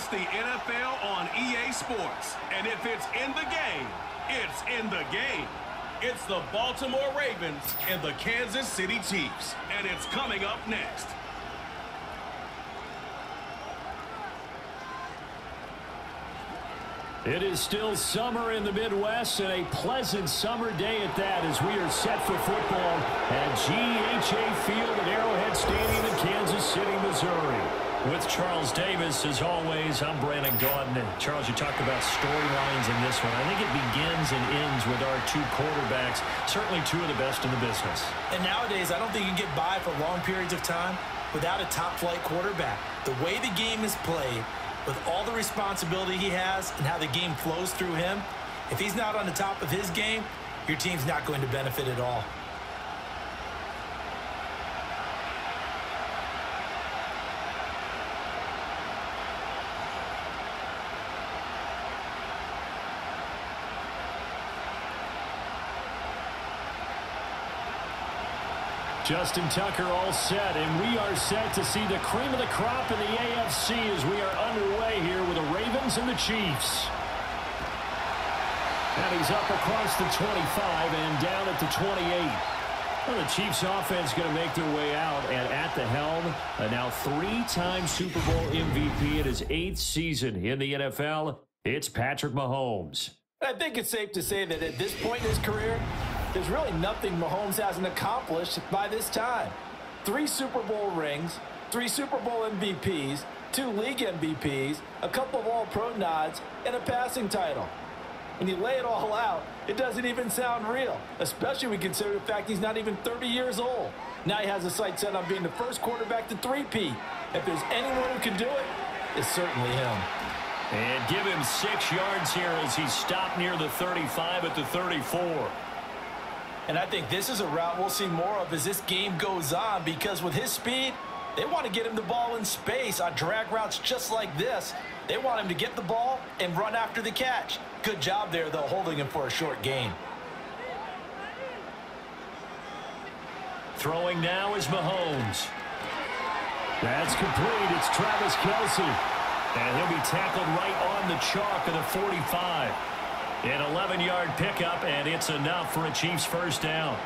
It's the NFL on EA Sports. And if it's in the game, it's in the game. It's the Baltimore Ravens and the Kansas City Chiefs. And it's coming up next. It is still summer in the Midwest and a pleasant summer day at that as we are set for football at GEHA Field at Arrowhead Stadium in Kansas City, Missouri. With Charles Davis, as always, I'm Brandon. And Charles, you talked about storylines in this one. I think it begins and ends with our two quarterbacks, certainly two of the best in the business. And nowadays, I don't think you can get by for long periods of time without a top-flight quarterback. The way the game is played, with all the responsibility he has and how the game flows through him, if he's not on the top of his game, your team's not going to benefit at all. Justin Tucker all set, and we are set to see the cream of the crop in the AFC as we are underway here with the Ravens and the Chiefs. And he's up across the 25 and down at the 28. Well, the Chiefs offense going to make their way out, and at the helm, a now three-time Super Bowl MVP in his eighth season in the NFL, it's Patrick Mahomes. I think it's safe to say that at this point in his career, there's really nothing Mahomes hasn't accomplished by this time. Three Super Bowl rings, three Super Bowl MVPs, two league MVPs, a couple of all-pro nods, and a passing title. When you lay it all out, it doesn't even sound real, especially when you consider the fact he's not even 30 years old. Now he has a sight set on being the first quarterback to three-peat. If there's anyone who can do it, it's certainly him. And give him six yards here as he stopped near the 35 at the 34. And I think this is a route we'll see more of as this game goes on because with his speed, they want to get him the ball in space on drag routes just like this. They want him to get the ball and run after the catch. Good job there, though, holding him for a short gain. Throwing now is Mahomes. That's complete. It's Travis Kelce. And he'll be tackled right on the chalk of the 45. An 11-yard pickup, and it's enough for a Chiefs first down.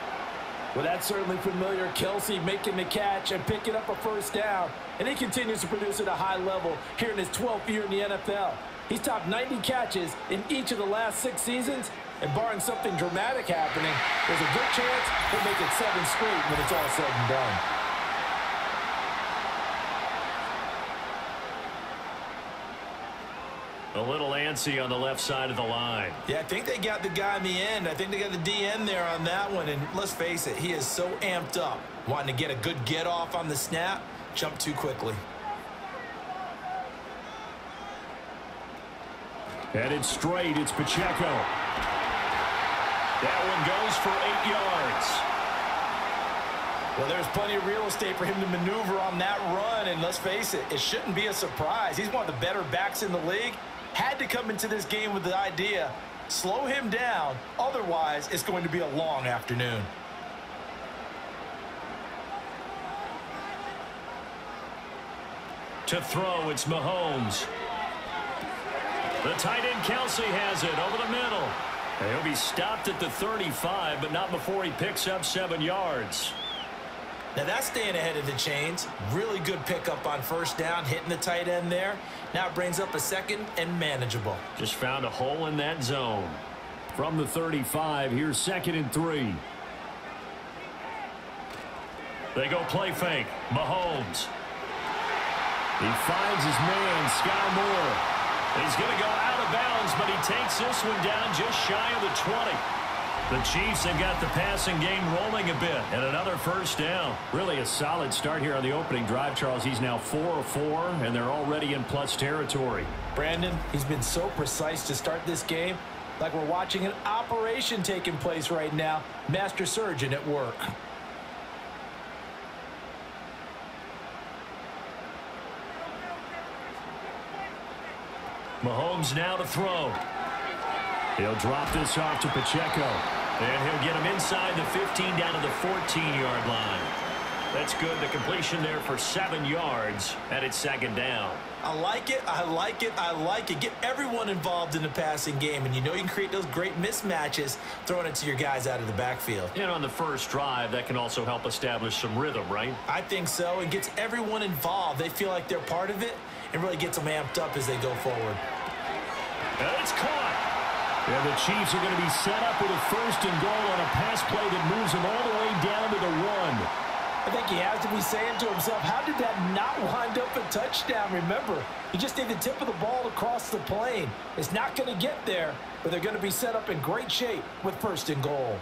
Well, that's certainly familiar. Kelce making the catch and picking up a first down. And he continues to produce at a high level here in his 12th year in the NFL. He's topped 90 catches in each of the last six seasons. And barring something dramatic happening, there's a good chance he'll make it seven straight when it's all said and done. A little antsy on the left side of the line. Yeah, I think they got the guy in the end. I think they got the DN there on that one. And let's face it, he is so amped up. Wanting to get a good get off on the snap, jump too quickly. Headed straight, it's Pacheco. That one goes for eight yards. Well, there's plenty of real estate for him to maneuver on that run, and let's face it, it shouldn't be a surprise. He's one of the better backs in the league, had to come into this game with the idea, slow him down, otherwise it's going to be a long afternoon. To throw, it's Mahomes. The tight end Kelce has it over the middle. He'll be stopped at the 35, but not before he picks up seven yards. Now that's staying ahead of the chains. Really good pickup on first down, hitting the tight end there. Now it brings up a second and manageable. Just found a hole in that zone. From the 35, here's second and three. They go play fake. Mahomes. He finds his man, Skyy Moore. He's going to go out of bounds, but he takes this one down just shy of the 20. The Chiefs have got the passing game rolling a bit, and another first down. Really a solid start here on the opening drive, Charles. He's now 4-4, and they're already in plus territory. Brandon, he's been so precise to start this game, like we're watching an operation taking place right now. Master surgeon at work. Mahomes now to throw. He'll drop this off to Pacheco. And he'll get him inside the 15 down to the 14-yard line. That's good. The completion there for seven yards, and it's second down. I like it. I like it. I like it. Get everyone involved in the passing game, and you know you can create those great mismatches throwing it to your guys out of the backfield. And on the first drive, that can also help establish some rhythm, right? I think so. It gets everyone involved. They feel like they're part of it and really gets them amped up as they go forward. And it's caught. And the Chiefs are going to be set up with a first and goal on a pass play that moves them all the way down to the one. I think he has to be saying to himself, how did that not wind up a touchdown? Remember, you just need the tip of the ball across the plane. It's not going to get there, but they're going to be set up in great shape with first and goal.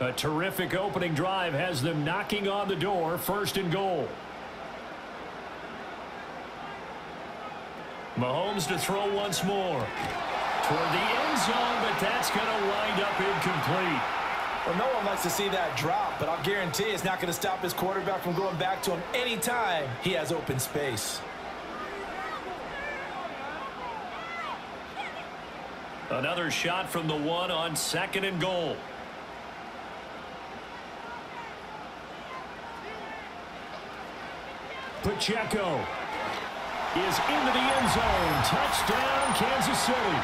A terrific opening drive has them knocking on the door, first and goal. Mahomes to throw once more. Toward the end zone, but that's going to wind up incomplete. Well, no one likes to see that drop, but I'll guarantee it's not going to stop his quarterback from going back to him anytime he has open space. Another shot from the one on second and goal. Pacheco is into the end zone. Touchdown, Kansas City.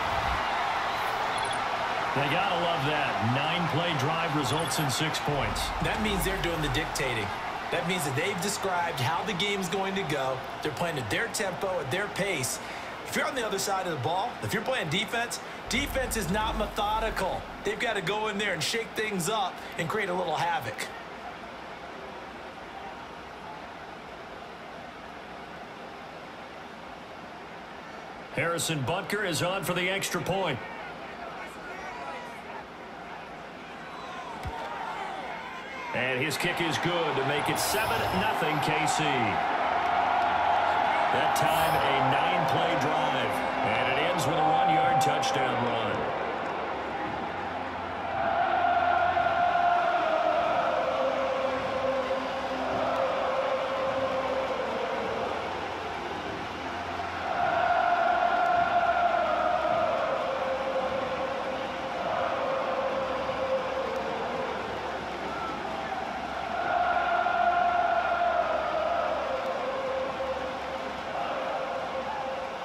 They got to love that. Nine-play drive results in six points. That means they're doing the dictating. That means that they've described how the game's going to go. They're playing at their tempo, at their pace. If you're on the other side of the ball, if you're playing defense, defense is not methodical. They've got to go in there and shake things up and create a little havoc. Harrison Butker is on for the extra point. And his kick is good to make it 7-0 KC. That time a nine-play drive. And it ends with a one-yard touchdown run.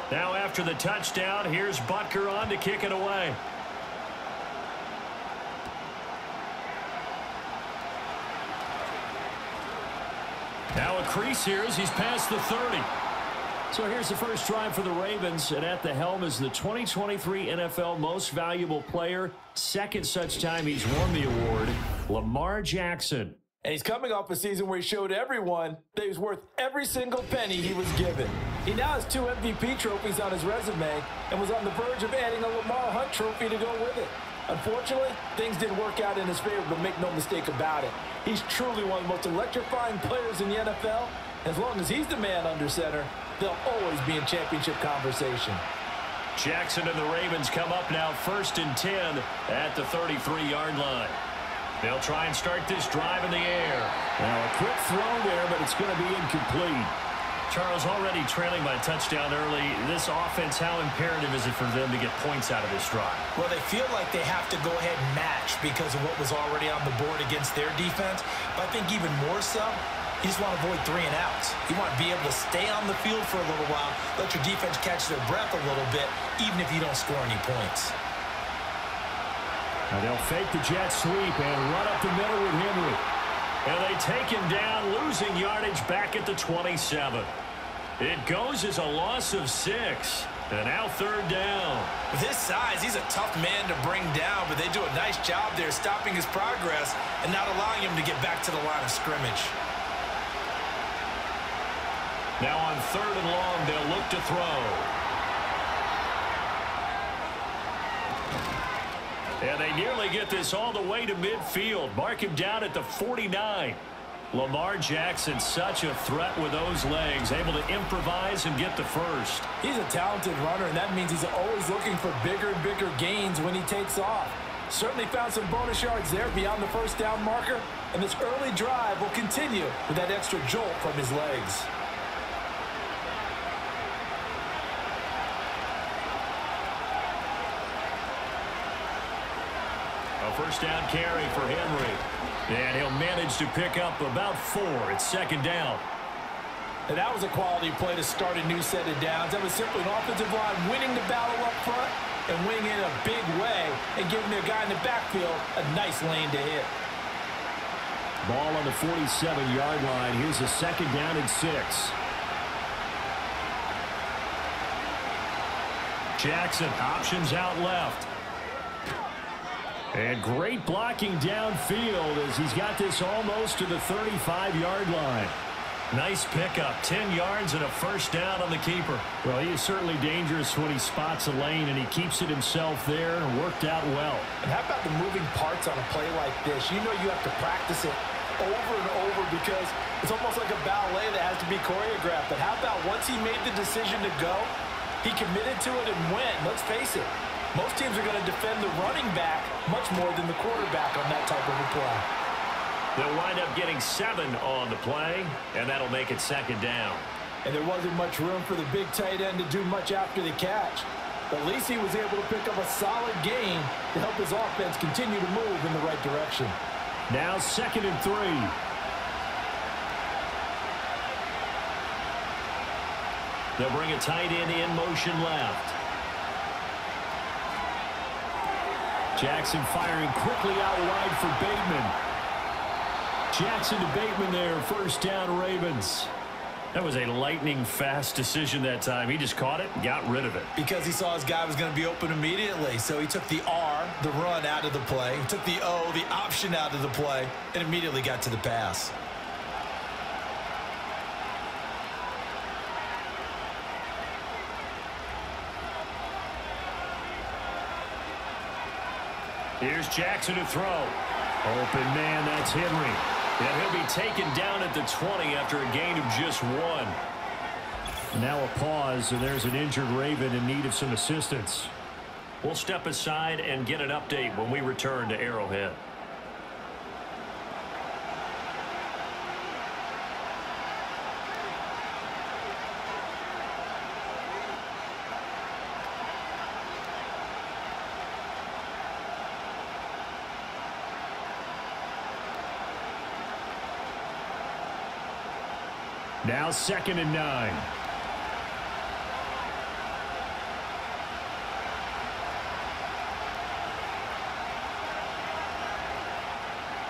Now after the touchdown, here's Butker on to kick it away. Now a crease here as he's past the 30. So here's the first drive for the Ravens, and at the helm is the 2023 NFL Most Valuable Player. Second such time he's won the award, Lamar Jackson. And he's coming off a season where he showed everyone that he was worth every single penny he was given. He now has two MVP trophies on his resume and was on the verge of adding a Lamar Hunt trophy to go with it. Unfortunately, things didn't work out in his favor, but make no mistake about it. He's truly one of the most electrifying players in the NFL. As long as he's the man under center, they'll always be in championship conversation. Jackson and the Ravens come up now first and 10 at the 33-yard line. They'll try and start this drive in the air. Now a quick throw there, but it's going to be incomplete. Charles already trailing by a touchdown early. This offense, how imperative is it for them to get points out of this drive? Well, they feel like they have to go ahead and match because of what was already on the board against their defense. But I think even more so, you just want to avoid three and outs. You want to be able to stay on the field for a little while, let your defense catch their breath a little bit, even if you don't score any points. Now they'll fake the jet sweep and run up the middle with Henry. And they take him down, losing yardage back at the 27. It goes as a loss of six. And now third down. With his size, he's a tough man to bring down, but they do a nice job there stopping his progress and not allowing him to get back to the line of scrimmage. Now on third and long, they'll look to throw. And they nearly get this all the way to midfield. Mark him down at the 49. Lamar Jackson, such a threat with those legs, able to improvise and get the first. He's a talented runner, and that means he's always looking for bigger and bigger gains when he takes off. Certainly found some bonus yards there beyond the first down marker, and this early drive will continue with that extra jolt from his legs. First down carry for Henry. And he'll manage to pick up about four. It's second down. And that was a quality play to start a new set of downs. That was simply an offensive line winning the battle up front and winning in a big way and giving their guy in the backfield a nice lane to hit. Ball on the 47-yard line. Here's a second down and six. Jackson options out left. And great blocking downfield as he's got this almost to the 35-yard line. Nice pickup. 10 yards and a first down on the keeper. Well, he is certainly dangerous when he spots a lane, and he keeps it himself there and worked out well. And how about the moving parts on a play like this? You know you have to practice it over and over because it's almost like a ballet that has to be choreographed. But how about once he made the decision to go, he committed to it and went. Let's face it, most teams are going to defend the running back much more than the quarterback on that type of a play. They'll wind up getting seven on the play, and that'll make it second down. And there wasn't much room for the big tight end to do much after the catch. But at least he was able to pick up a solid gain to help his offense continue to move in the right direction. Now second and three. They'll bring a tight end in motion left. Jackson firing quickly out wide for Bateman. Jackson to Bateman there, first down Ravens. That was a lightning-fast decision that time. He just caught it got rid of it. Because he saw his guy was going to be open immediately. So he took the R, the run, out of the play. He took the O, the option out of the play, and immediately got to the pass. Here's Jackson to throw. Open man, that's Henry. And he'll be taken down at the 20 after a gain of just one. Now a pause, and there's an injured Raven in need of some assistance. We'll step aside and get an update when we return to Arrowhead. Now second and nine.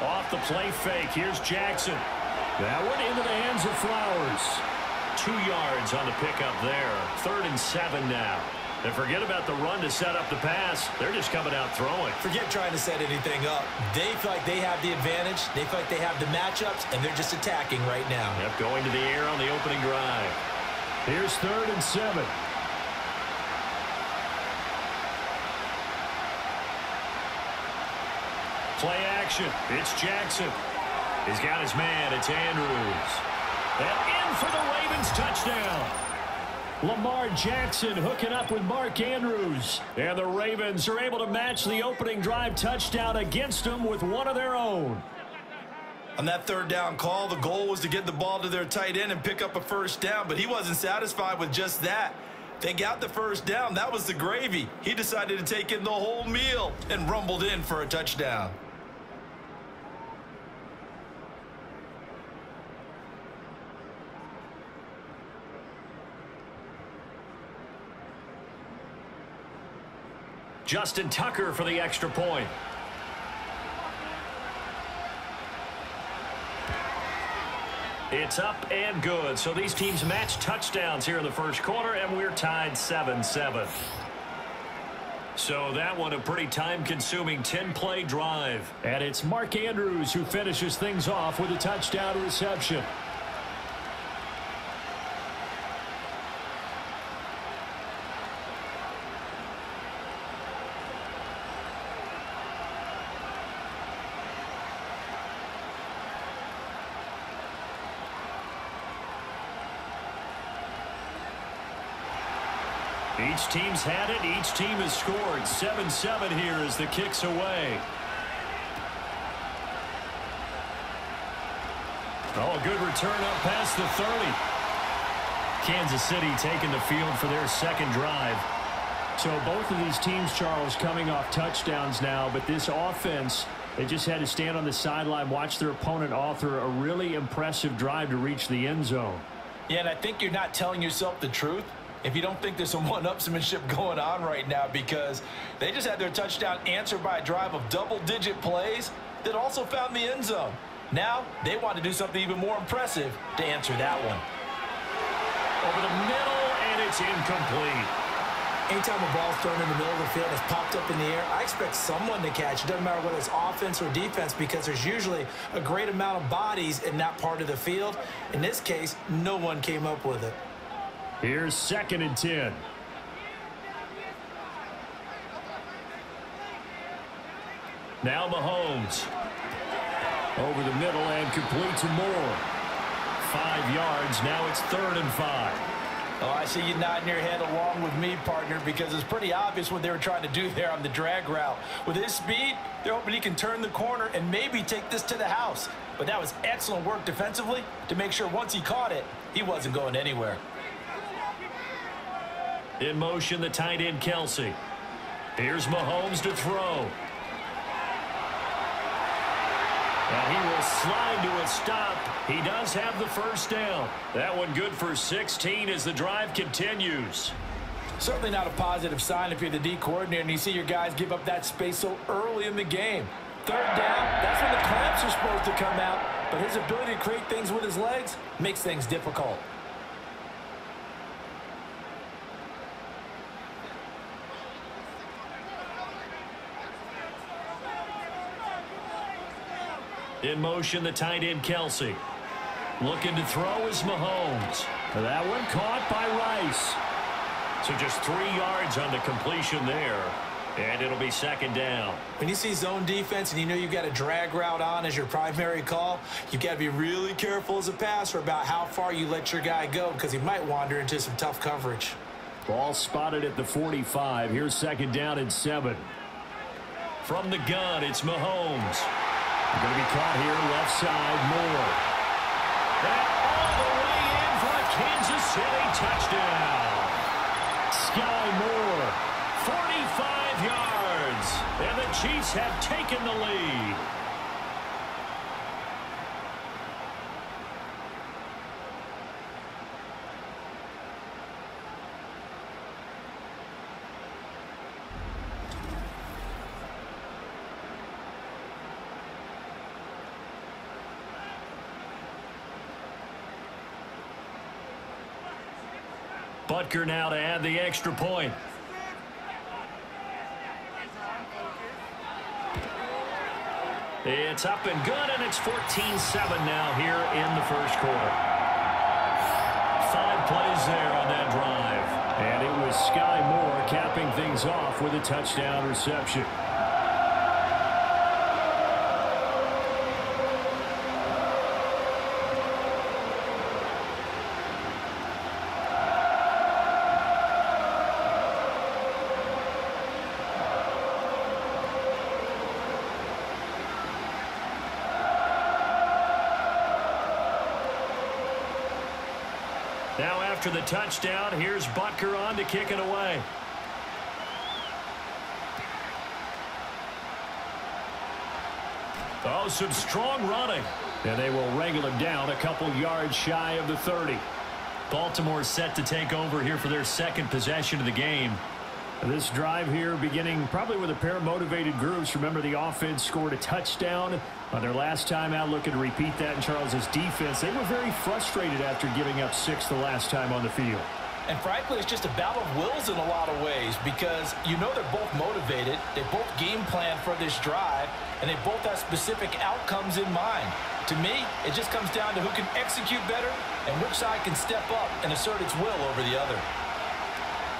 Off the play fake. Here's Jackson. That went into the hands of Flowers. Two yards on the pickup there. Third and seven now. And forget about the run to set up the pass. They're just coming out throwing. Forget trying to set anything up. They feel like they have the advantage. They feel like they have the matchups, and they're just attacking right now. Yep, going to the air on the opening drive. Here's third and seven. Play action. It's Jackson. He's got his man. It's Andrews. And in for the Ravens touchdown. Lamar Jackson hooking up with Mark Andrews. And the Ravens are able to match the opening drive touchdown against them with one of their own. On that third down call, the goal was to get the ball to their tight end and pick up a first down, but he wasn't satisfied with just that. They got the first down. That was the gravy. He decided to take in the whole meal and rumbled in for a touchdown. Justin Tucker for the extra point. It's up and good. So these teams match touchdowns here in the first quarter, and we're tied 7-7. So that one a pretty time-consuming 10-play drive. And it's Mark Andrews who finishes things off with a touchdown reception. Each team's had it. Each team has scored. 7-7 here as the kick's away. Oh, good return up past the 30. Kansas City taking the field for their second drive. So both of these teams, Charles, coming off touchdowns now, but this offense, they just had to stand on the sideline, watch their opponent author a really impressive drive to reach the end zone. Yeah, and I think you're not telling yourself the truth if you don't think there's some one-upsmanship going on right now because they just had their touchdown answered by a drive of double-digit plays that also found the end zone. Now, they want to do something even more impressive to answer that one. Over the middle, and it's incomplete. Anytime a ball's thrown in the middle of the field, it's popped up in the air, I expect someone to catch. It doesn't matter whether it's offense or defense because there's usually a great amount of bodies in that part of the field. In this case, no one came up with it. Here's second and 10. Now Mahomes. Over the middle and complete to Moore. Five yards. Now it's third and five. Oh, I see you nodding your head along with me, partner, because it's pretty obvious what they were trying to do there on the drag route. With his speed, they're hoping he can turn the corner and maybe take this to the house. But that was excellent work defensively to make sure once he caught it, he wasn't going anywhere. In motion, the tight end, Kelce. Here's Mahomes to throw. And he will slide to a stop. He does have the first down. That one good for 16 as the drive continues. Certainly not a positive sign if you're the D coordinator and you see your guys give up that space so early in the game. Third down, that's when the clamps are supposed to come out. But his ability to create things with his legs makes things difficult. In motion, the tight end, Kelce. Looking to throw is Mahomes. That one caught by Rice. So just three yards on the completion there. And it'll be second down. When you see zone defense and you know you've got a drag route on as your primary call, you've got to be really careful as a passer about how far you let your guy go because he might wander into some tough coverage. Ball spotted at the 45. Here's second down and seven. From the gun, it's Mahomes. Going to be caught here left side, Moore. And all the way in for a Kansas City touchdown. Skyy Moore, 45 yards. And the Chiefs have taken the lead. Butker now to add the extra point. It's up and good, and it's 14-7 now here in the first quarter. Five plays there on that drive. And it was Skyy Moore capping things off with a touchdown reception. Now after the touchdown, here's Butker on to kick it away. Oh, some strong running. And they will wrangle him down a couple yards shy of the 30. Baltimore set to take over here for their second possession of the game. This drive here beginning probably with a pair of motivated groups. Remember the offense scored a touchdown on their last time out looking to repeat that in Charles's defense. They were very frustrated after giving up six the last time on the field. And frankly, it's just a battle of wills in a lot of ways because you know they're both motivated. They both game plan for this drive, and they both have specific outcomes in mind. To me, it just comes down to who can execute better and which side can step up and assert its will over the other.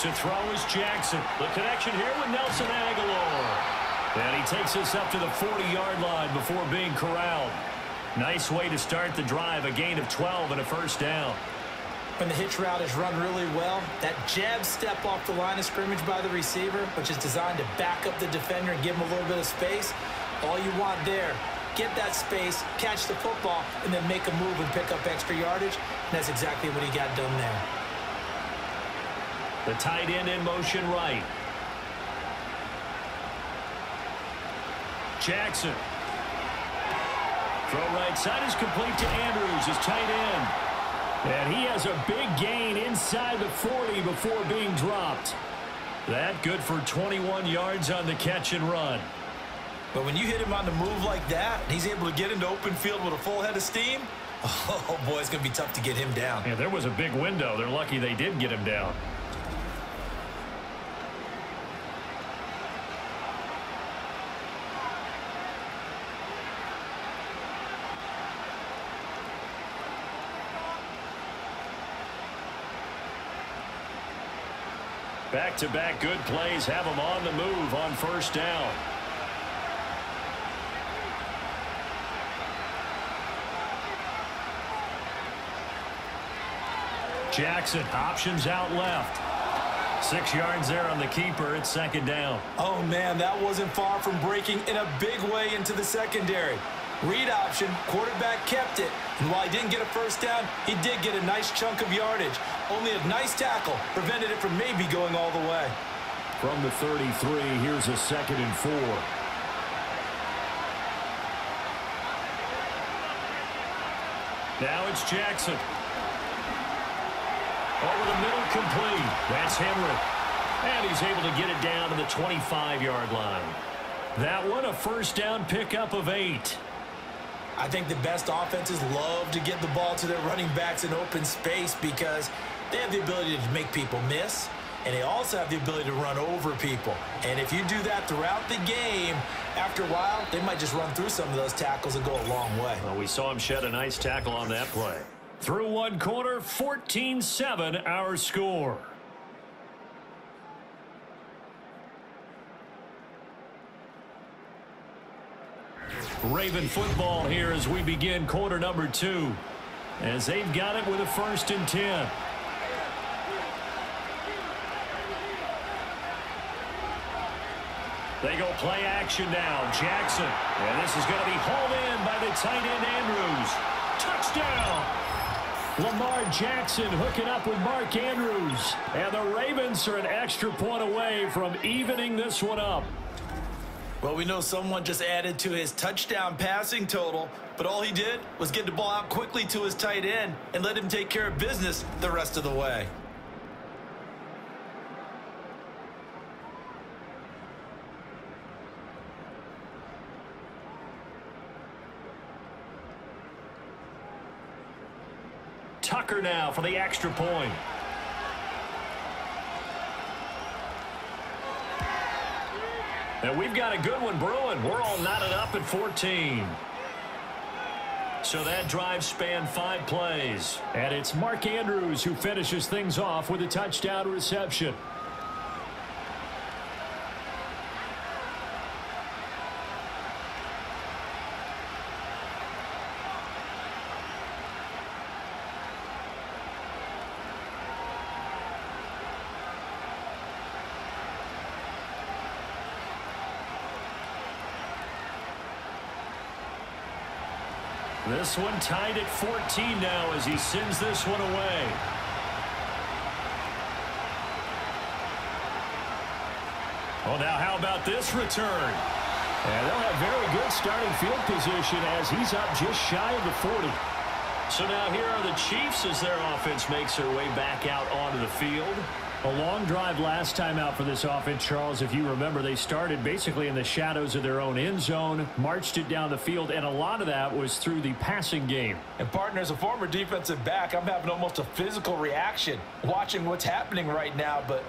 To throw is Jackson. The connection here with Nelson Agholor. And he takes us up to the 40-yard line before being corralled. Nice way to start the drive, a gain of 12 and a first down. When the hitch route is run really well, that jab step off the line of scrimmage by the receiver, which is designed to back up the defender and give him a little bit of space, all you want there, get that space, catch the football, and then make a move and pick up extra yardage. And that's exactly what he got done there. The tight end in motion right. Jackson. Throw right side is complete to Andrews, his tight end. And he has a big gain inside the 40 before being dropped. That good for 21 yards on the catch and run. But when you hit him on the move like that, he's able to get into open field with a full head of steam, oh boy, it's going to be tough to get him down. Yeah, there was a big window. They're lucky they did get him down. Back-to-back -back good plays have them on the move on first down. Jackson options out left. Six yards there on the keeper. It's second down. Oh, man, that wasn't far from breaking in a big way into the secondary. Read option, quarterback kept it. And while he didn't get a first down, he did get a nice chunk of yardage. Only a nice tackle prevented it from maybe going all the way. From the 33, here's a second and four. Now it's Jackson. Over the middle complete. That's Henry. And he's able to get it down to the 25-yard line. That one a first down pickup of eight. I think the best offenses love to get the ball to their running backs in open space because they have the ability to make people miss, and they also have the ability to run over people. And if you do that throughout the game, after a while, they might just run through some of those tackles and go a long way. Well, we saw him shed a nice tackle on that play. Through one quarter, 14-7 our score. Raven football here as we begin quarter number two. As they've got it with a first and 10. They go play action now. Jackson. And this is going to be hauled in by the tight end Andrews. Touchdown. Lamar Jackson hooking up with Mark Andrews. And the Ravens are an extra point away from evening this one up. Well, we know someone just added to his touchdown passing total, but all he did was get the ball out quickly to his tight end and let him take care of business the rest of the way. Tucker now for the extra point. And we've got a good one brewing. We're all knotted up at 14. So that drive spanned five plays. And it's Mark Andrews who finishes things off with a touchdown reception. This one tied at 14 now as he sends this one away. Well, now how about this return? And they'll have very good starting field position as he's up just shy of the 40. So now here are the Chiefs as their offense makes their way back out onto the field. A long drive last time out for this offense, Charles. If you remember, they started basically in the shadows of their own end zone, marched it down the field, and a lot of that was through the passing game. And, partner, as a former defensive back, I'm having almost a physical reaction watching what's happening right now. But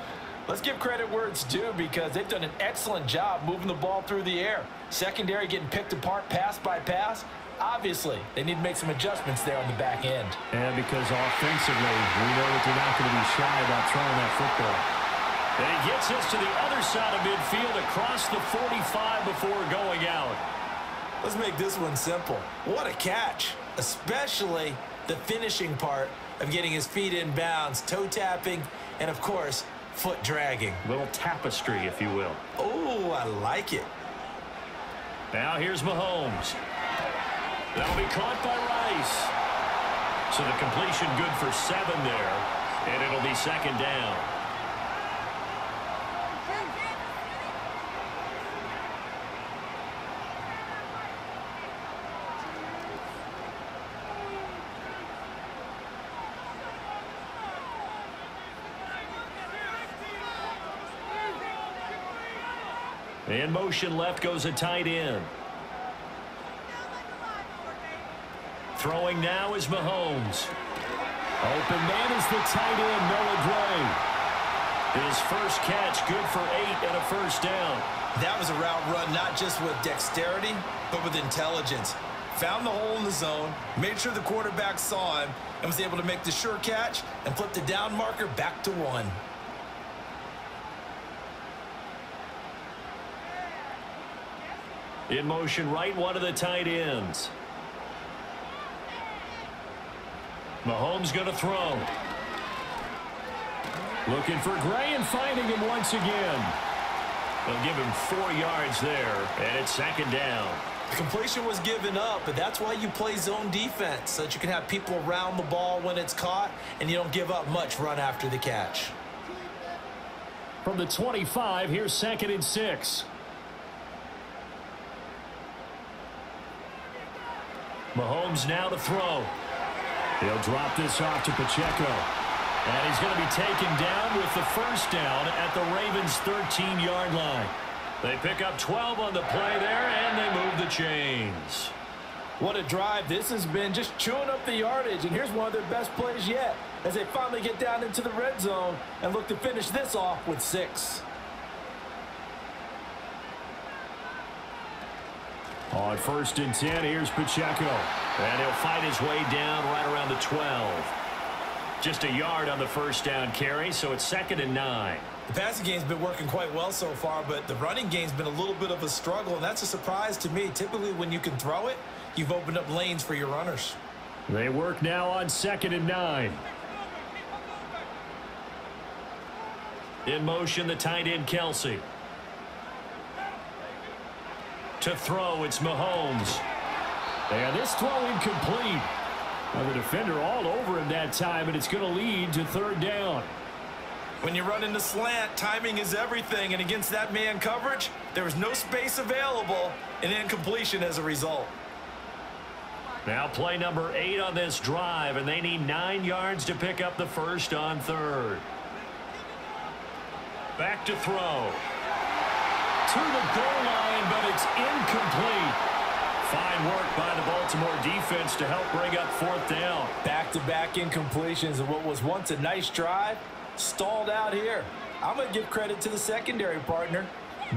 let's give credit where it's due because they've done an excellent job moving the ball through the air. Secondary getting picked apart pass by pass. Obviously, they need to make some adjustments there on the back end. And because offensively, we know that they're not going to be shy about throwing that football. And he gets us to the other side of midfield across the 45 before going out. Let's make this one simple. What a catch, especially the finishing part of getting his feet in bounds, toe tapping, and of course, foot dragging. Little tapestry, if you will. Oh, I like it. Now here's Mahomes. That'll be caught by Rice. So the completion good for seven there, and it'll be second down. In motion left goes a tight end. Throwing now is Mahomes. Open man is the tight end, Noah Gray. His first catch, good for eight and a first down. That was a route run not just with dexterity, but with intelligence. Found the hole in the zone, made sure the quarterback saw him, and was able to make the sure catch and flip the down marker back to one. In motion right, one of the tight ends. Mahomes going to throw. Looking for Gray and finding him once again. They'll give him four yards there, and it's second down. The completion was given up, but that's why you play zone defense, so that you can have people around the ball when it's caught, and you don't give up much run after the catch. From the 25, here's second and six. Mahomes now to throw. He'll drop this off to Pacheco. And he's going to be taken down with the first down at the Ravens' 13-yard line. They pick up 12 on the play there, and they move the chains. What a drive this has been, just chewing up the yardage. And here's one of their best plays yet as they finally get down into the red zone and look to finish this off with six. On first and 10, here's Pacheco. And he'll fight his way down right around the 12. Just a yard on the first down carry, so it's second and nine. The passing game's been working quite well so far, but the running game's been a little bit of a struggle, and that's a surprise to me. Typically, when you can throw it, you've opened up lanes for your runners. They work now on second and nine. In motion, the tight end, Kelce. To throw, it's Mahomes. And this throw incomplete. Well, the defender all over him that time, and it's going to lead to third down. When you run into slant, timing is everything, and against that man coverage, there was no space available, and incompletion as a result. Now play number eight on this drive, and they need nine yards to pick up the first on third. Back to throw. To the goal line, it's incomplete. Fine work by the Baltimore defense to help bring up fourth down. Back-to-back -back incompletions of what was once a nice drive stalled out here. I'm going to give credit to the secondary partner.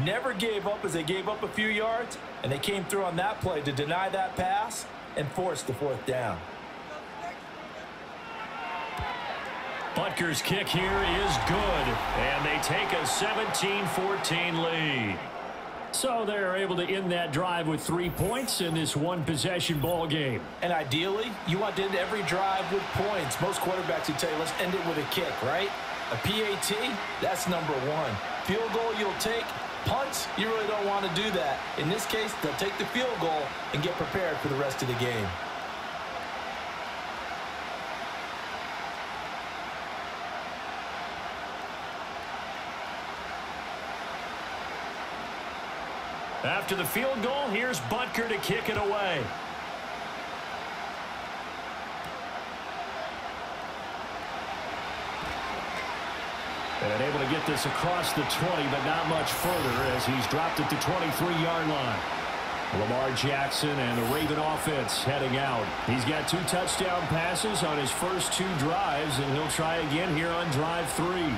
Never gave up as they gave up a few yards, and they came through on that play to deny that pass and force the fourth down. Butker's kick here is good, and they take a 17-14 lead. So they're able to end that drive with three points in this one-possession ball game. And ideally, you want to end every drive with points. Most quarterbacks will tell you, let's end it with a kick, right? A PAT, that's number one. Field goal you'll take. Punts, you really don't want to do that. In this case, they'll take the field goal and get prepared for the rest of the game. After the field goal, here's Butker to kick it away. And able to get this across the 20, but not much further as he's dropped it to 23-yard line. Lamar Jackson and the Raven offense heading out. He's got two touchdown passes on his first two drives, and he'll try again here on drive three.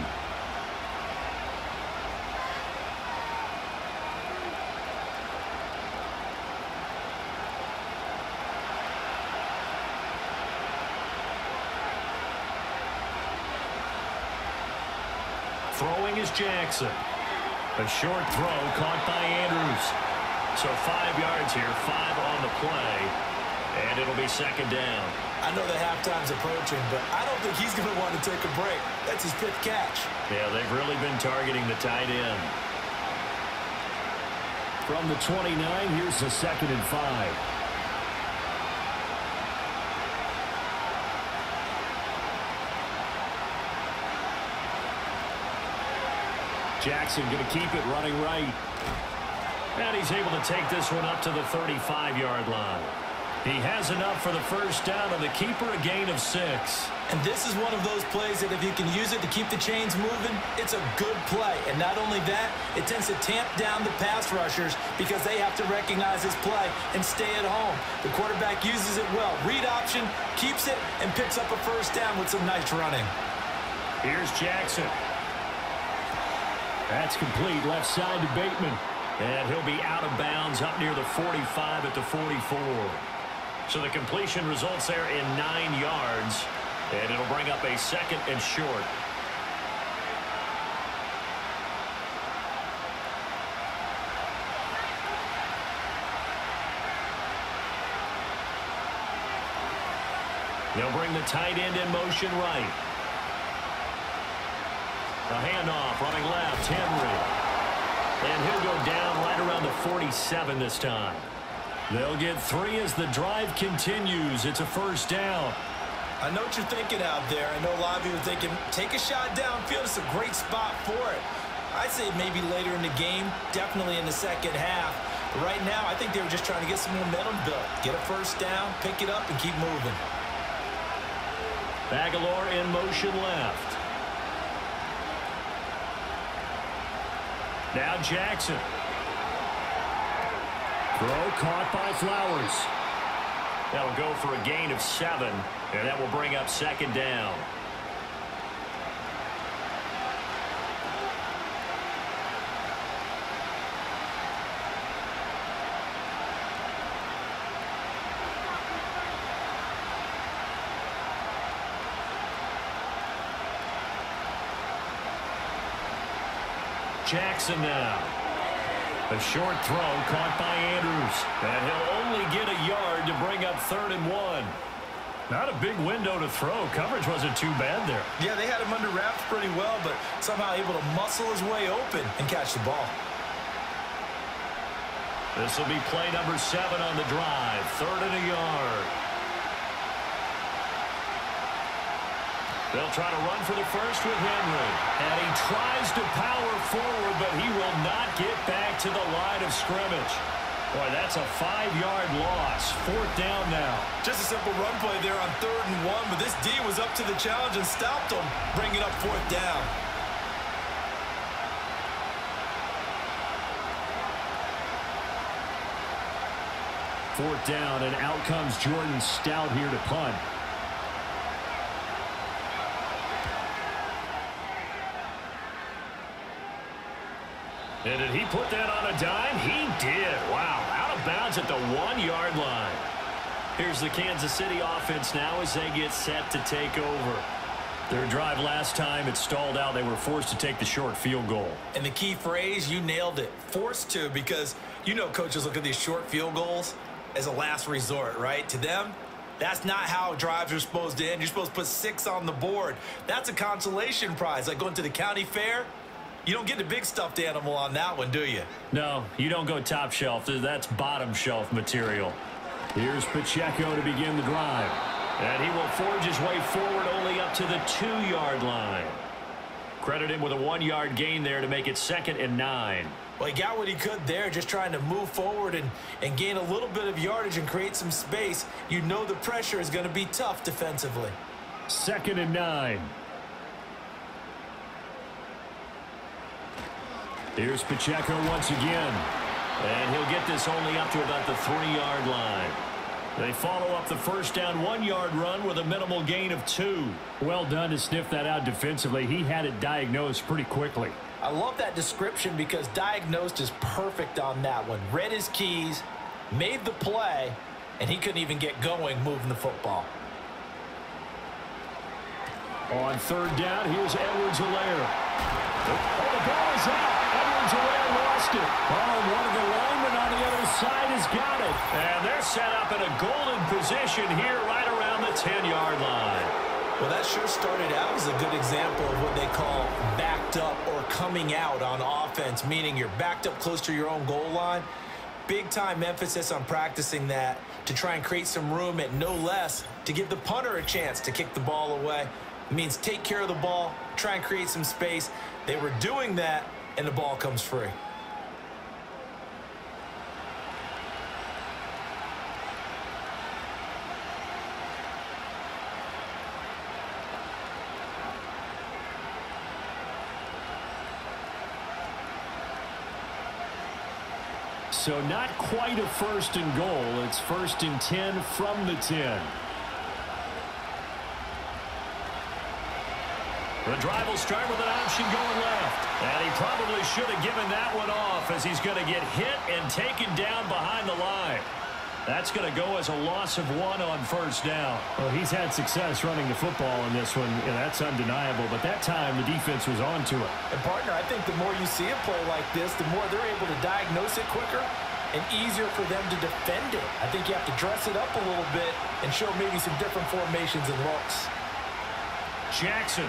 Throwing is Jackson. A short throw caught by Andrews. So five yards here, five on the play, and it'll be second down. I know the halftime's approaching, but I don't think he's going to want to take a break. That's his fifth catch. Yeah, they've really been targeting the tight end. From the 29, here's the second and five. Jackson going to keep it running right. And he's able to take this one up to the 35-yard line. He has enough for the first down on the keeper, a gain of six. And this is one of those plays that if you can use it to keep the chains moving, it's a good play. And not only that, it tends to tamp down the pass rushers because they have to recognize this play and stay at home. The quarterback uses it well. Read option, keeps it, and picks up a first down with some nice running. Here's Jackson. That's complete left side to Bateman. And he'll be out of bounds up near the 45 at the 44. So the completion results there in nine yards. And it'll bring up a second and short. They'll bring the tight end in motion right. A handoff running left, Henry. And he'll go down right around the 47 this time. They'll get three as the drive continues. It's a first down. I know what you're thinking out there. I know a lot of you are thinking, take a shot downfield. It's a great spot for it. I'd say maybe later in the game, definitely in the second half. But right now, I think they were just trying to get some momentum built. Get a first down, pick it up, and keep moving. Bagalore in motion left. Now Jackson. Throw caught by Flowers. That'll go for a gain of seven, and that will bring up second down. Jackson now. A short throw caught by Andrews. And he'll only get a yard to bring up third and one. Not a big window to throw. Coverage wasn't too bad there. Yeah, they had him under wraps pretty well, but somehow able to muscle his way open and catch the ball. This will be play number seven on the drive. Third and a yard. They'll try to run for the first with Henry. And he tries to power forward, but he will not get back to the line of scrimmage. Boy, that's a five-yard loss. Fourth down now. Just a simple run play there on third and one, but this D was up to the challenge and stopped him, bringing it up fourth down. Fourth down, and out comes Jordan Stout here to punt. And did he put that on a dime? He did. Wow. Out of bounds at the one-yard line. Here's the Kansas City offense now as they get set to take over. Their drive last time, it stalled out. They were forced to take the short field goal. And the key phrase, you nailed it. Forced to because you know coaches look at these short field goals as a last resort, right? To them, that's not how drives are supposed to end. You're supposed to put six on the board. That's a consolation prize. Like going to the county fair, you don't get the big stuffed animal on that one, do you? No, you don't go top shelf. That's bottom shelf material. Here's Pacheco to begin the drive. And he will forge his way forward only up to the two-yard line. Credit him with a one-yard gain there to make it second and nine. Well, he got what he could there, just trying to move forward and, and gain a little bit of yardage and create some space. You know the pressure is going to be tough defensively. Second and nine. Here's Pacheco once again. And he'll get this only up to about the three-yard line. They follow up the first down one-yard run with a minimal gain of two. Well done to sniff that out defensively. He had it diagnosed pretty quickly. I love that description because diagnosed is perfect on that one. Read his keys, made the play, and he couldn't even get going moving the football. On third down, here's Edwards-Helaire. Oh, the ball is out. Edwards-Helaire lost it. Oh, one of the linemen on the other side has got it. And they're set up in a golden position here right around the 10-yard line. Well, that sure started out as a good example of what they call backed up or coming out on offense, meaning you're backed up close to your own goal line. Big time emphasis on practicing that to try and create some room at no less to give the punter a chance to kick the ball away. It means take care of the ball, try and create some space. They were doing that, and the ball comes free. So not quite a first and goal. It's first and 10 from the 10. The drive will start with an option going left. And he probably should have given that one off as he's going to get hit and taken down behind the line. That's going to go as a loss of one on first down. Well, he's had success running the football in this one, and that's undeniable. But that time, the defense was on to it. And, partner, I think the more you see a play like this, the more they're able to diagnose it quicker and easier for them to defend it. I think you have to dress it up a little bit and show maybe some different formations and looks. Jackson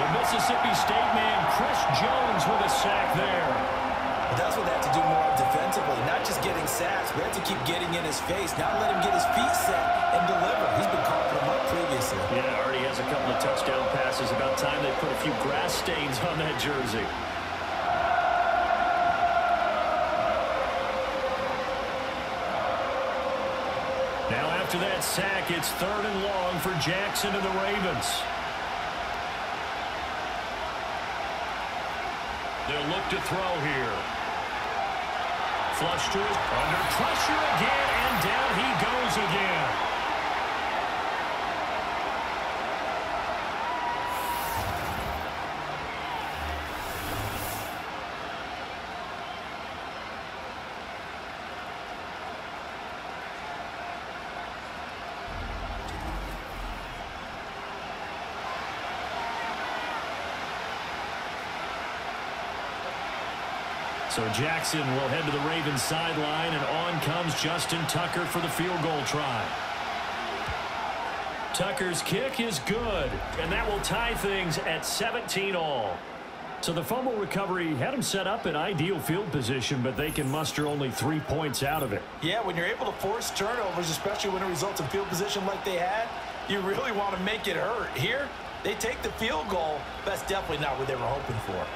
The Mississippi State man, Chris Jones, with a sack there. That's what they have to do more defensively. Not just getting sacks, but have to keep getting in his face. Not let him get his feet set and deliver. He's been coughing them up previously. Yeah, already has a couple of touchdown passes. About time they put a few grass stains on that jersey. Now after that sack, it's third and long for Jackson and the Ravens. They'll look to throw here. Flush to his under pressure again, and down he goes again. So Jackson will head to the Ravens sideline, and on comes Justin Tucker for the field goal try. Tucker's kick is good, and that will tie things at 17 all. So the fumble recovery had them set up in ideal field position, but they can muster only three points out of it. Yeah, when you're able to force turnovers, especially when it results in field position like they had, you really want to make it hurt. Here, they take the field goal. That's definitely not what they were hoping for.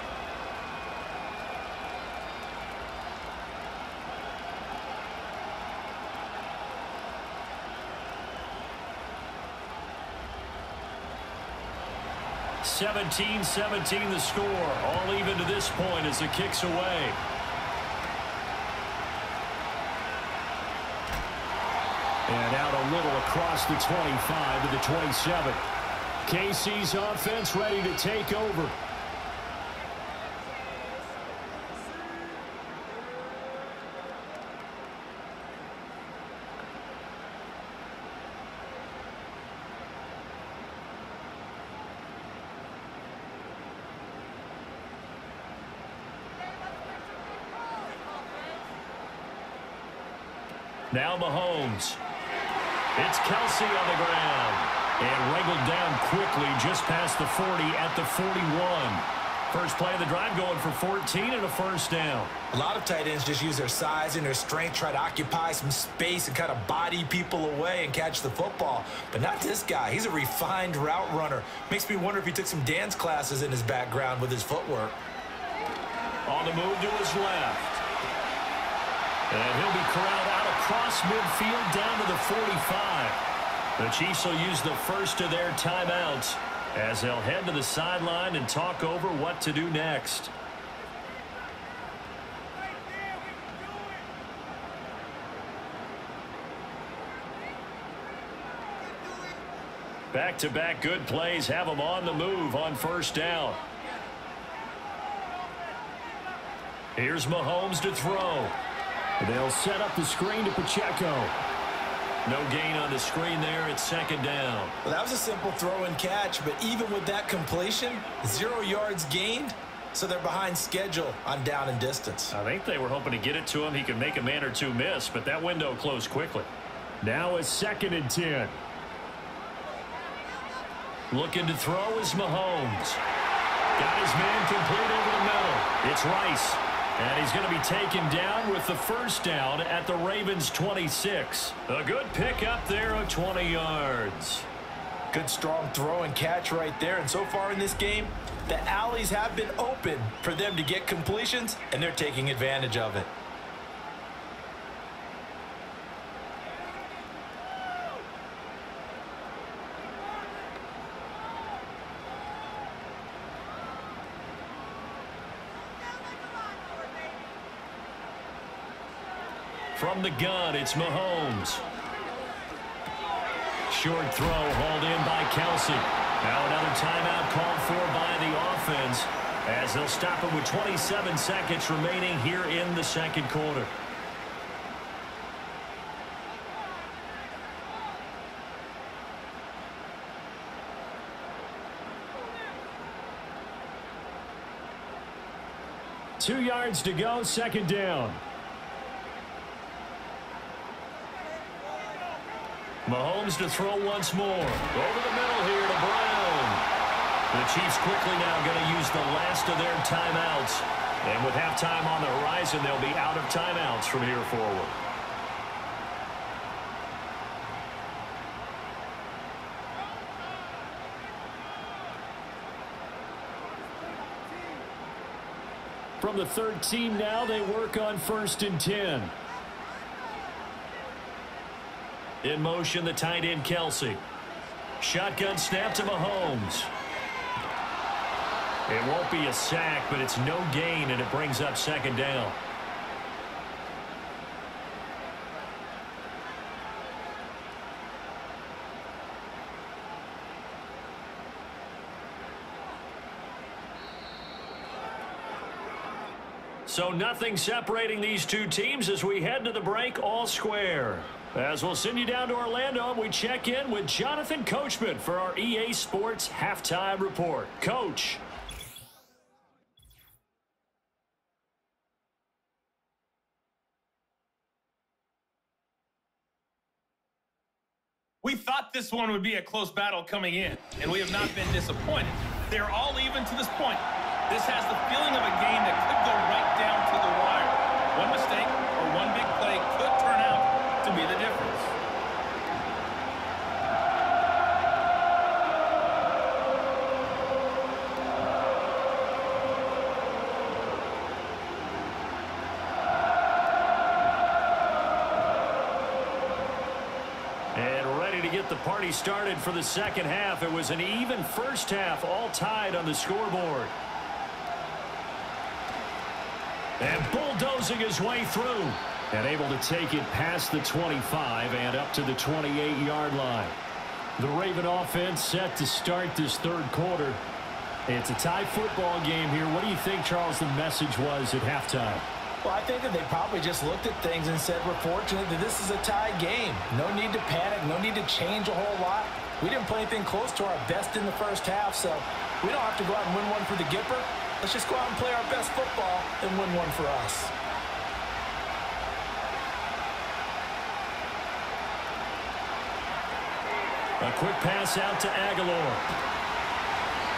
17-17 the score. All even to this point as the kick's away. And out a little across the 25 to the 27. KC's offense ready to take over. Now Mahomes. It's Kelce on the ground. And wriggled down quickly just past the 40 at the 41. First play of the drive going for 14 and a first down. A lot of tight ends just use their size and their strength, try to occupy some space and kind of body people away and catch the football. But not this guy. He's a refined route runner. Makes me wonder if he took some dance classes in his background with his footwork. On the move to his left. And he'll be corralled across midfield down to the 45. The Chiefs will use the first of their timeouts as they'll head to the sideline and talk over what to do next. Back-to-back -back good plays have them on the move on first down. Here's Mahomes to throw. They'll set up the screen to Pacheco. No gain on the screen there. It's second down. Well, that was a simple throw and catch, but even with that completion, zero yards gained, so they're behind schedule on down and distance. I think they were hoping to get it to him. He could make a man or two miss, but that window closed quickly. Now a second and 10. Looking to throw is Mahomes. Got his man complete over the middle. It's Rice. And he's going to be taken down with the first down at the Ravens 26. A good pick up there of 20 yards. Good strong throw and catch right there. And so far in this game, the alleys have been open for them to get completions, and they're taking advantage of it. From the gun, it's Mahomes. Short throw hauled in by Kelce. Now another timeout called for by the offense as they'll stop it with 27 seconds remaining here in the second quarter. Two yards to go, second down. Mahomes to throw once more. Over the middle here to Brown. The Chiefs quickly now going to use the last of their timeouts. And with halftime on the horizon, they'll be out of timeouts from here forward. From the 13 now, they work on first and 10. In motion, the tight end, Kelce. Shotgun snap to Mahomes. It won't be a sack, but it's no gain, and it brings up second down. So nothing separating these two teams as we head to the break all square. As we'll send you down to Orlando, we check in with Jonathan Coachman for our EA Sports Halftime Report. Coach. We thought this one would be a close battle coming in, and we have not been disappointed. They're all even to this point. This has the feeling of a game that could go right down to the wire. One mistake or one big play could turn out to be the difference. And ready to get the party started for the second half. It was an even first half, all tied on the scoreboard. And bulldozing his way through. And able to take it past the 25 and up to the 28-yard line. The Raven offense set to start this third quarter. It's a tie football game here. What do you think, Charles, the message was at halftime? Well, I think that they probably just looked at things and said, we're fortunate that this is a tie game. No need to panic. No need to change a whole lot. We didn't play anything close to our best in the first half, so we don't have to go out and win one for the Gipper. Let's just go out and play our best football and win one for us. A quick pass out to Agholor.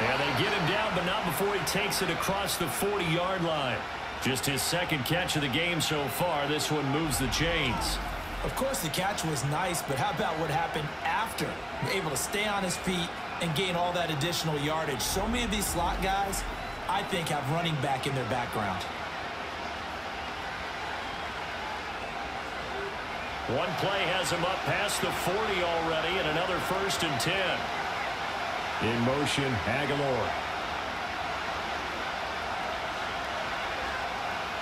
And they get him down, but not before he takes it across the 40-yard line. Just his second catch of the game so far. This one moves the chains. Of course, the catch was nice, but how about what happened after? Able to stay on his feet and gain all that additional yardage. So many of these slot guys, I think, have running back in their background. One play has him up past the 40 already and another first and 10. In motion, Agholor.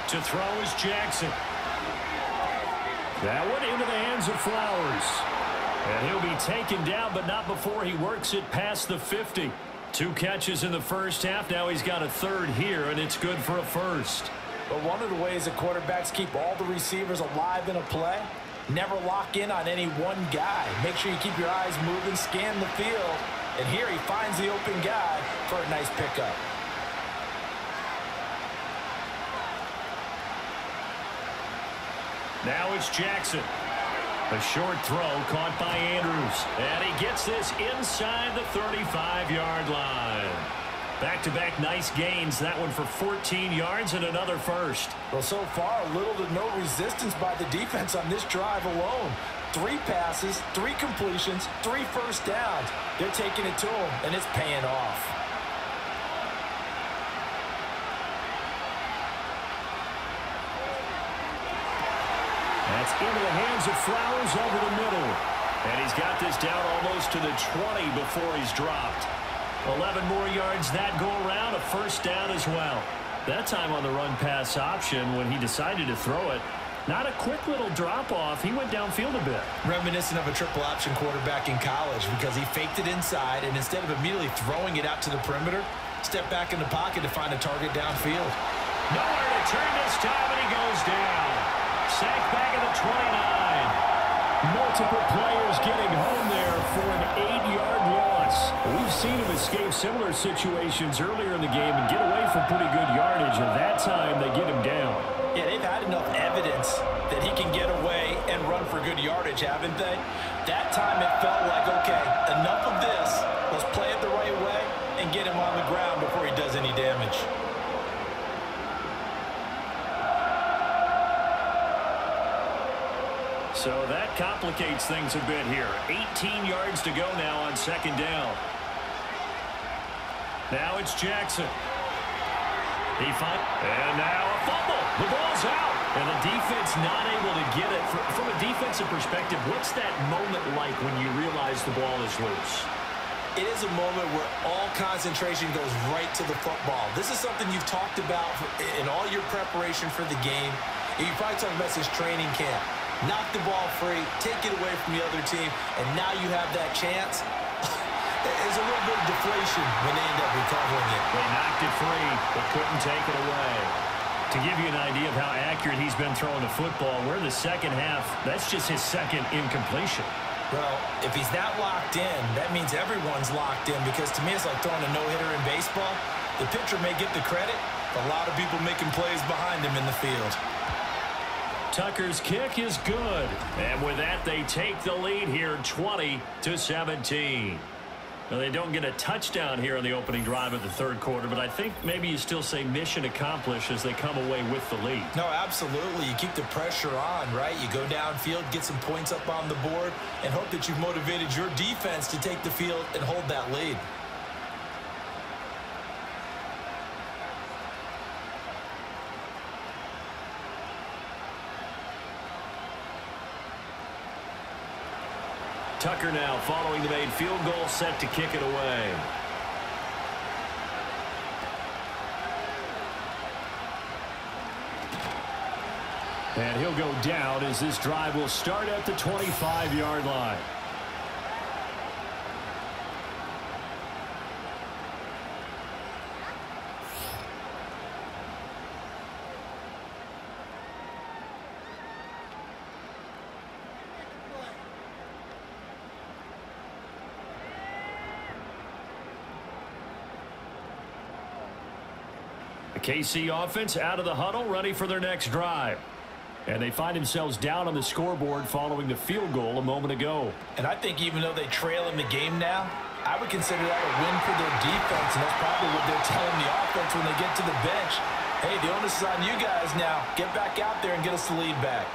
To throw is Jackson. That one into the hands of Flowers. And he'll be taken down, but not before he works it past the 50. Two catches in the first half. Now he's got a third here, and it's good for a first. But one of the ways that quarterbacks keep all the receivers alive in a play, never lock in on any one guy. Make sure you keep your eyes moving, scan the field. And here he finds the open guy for a nice pickup. Now it's Jackson. A short throw caught by Andrews. And he gets this inside the 35-yard line. Back-to-back -back nice gains. That one for 14 yards and another first. Well, so far, little to no resistance by the defense on this drive alone. Three passes, three completions, three first downs. They're taking it to him, and it's paying off. That's into the hands of Flowers over the middle. And he's got this down almost to the 20 before he's dropped. 11 more yards that go around, a first down as well. That time on the run pass option when he decided to throw it, not a quick little drop-off. He went downfield a bit. Reminiscent of a triple option quarterback in college because he faked it inside, and instead of immediately throwing it out to the perimeter, stepped back in the pocket to find a target downfield. Nowhere to turn this time, and he goes down. Sacked back 29. Multiple players getting home there for an eight-yard loss. We've seen him escape similar situations earlier in the game and get away from pretty good yardage, and that time they get him down. Yeah, they've had enough evidence that he can get away and run for good yardage, haven't they? That time it felt like, okay, enough of this. Let's play it the right way and get him on the ground before he does any damage. So that complicates things a bit here. 18 yards to go now on second down. Now it's Jackson. He find and now a fumble. The ball's out. And the defense not able to get it. From a defensive perspective, what's that moment like when you realize the ball is loose? It is a moment where all concentration goes right to the football. This is something you've talked about in all your preparation for the game. You probably talked about this training camp. Knock the ball free, take it away from the other team, and now you have that chance. There's a little bit of deflation when they end up recovering it. They knocked it free, but couldn't take it away. To give you an idea of how accurate he's been throwing the football, we're in the second half. That's just his second incompletion. Well, if he's that locked in, that means everyone's locked in because to me it's like throwing a no-hitter in baseball. The pitcher may get the credit, but a lot of people making plays behind him in the field. Tucker's kick is good. And with that, they take the lead here 20 to 17. Now, they don't get a touchdown here on the opening drive of the third quarter, but I think maybe you still say mission accomplished as they come away with the lead. No, absolutely. You keep the pressure on, right? You go downfield, get some points up on the board, and hope that you've motivated your defense to take the field and hold that lead. Tucker now following the made field goal set to kick it away. And he'll go down as this drive will start at the 25-yard line. KC offense out of the huddle, ready for their next drive. And they find themselves down on the scoreboard following the field goal a moment ago. And I think even though they trail in the game now, I would consider that a win for their defense, and that's probably what they're telling the offense when they get to the bench. Hey, the onus is on you guys now. Get back out there and get us the lead back.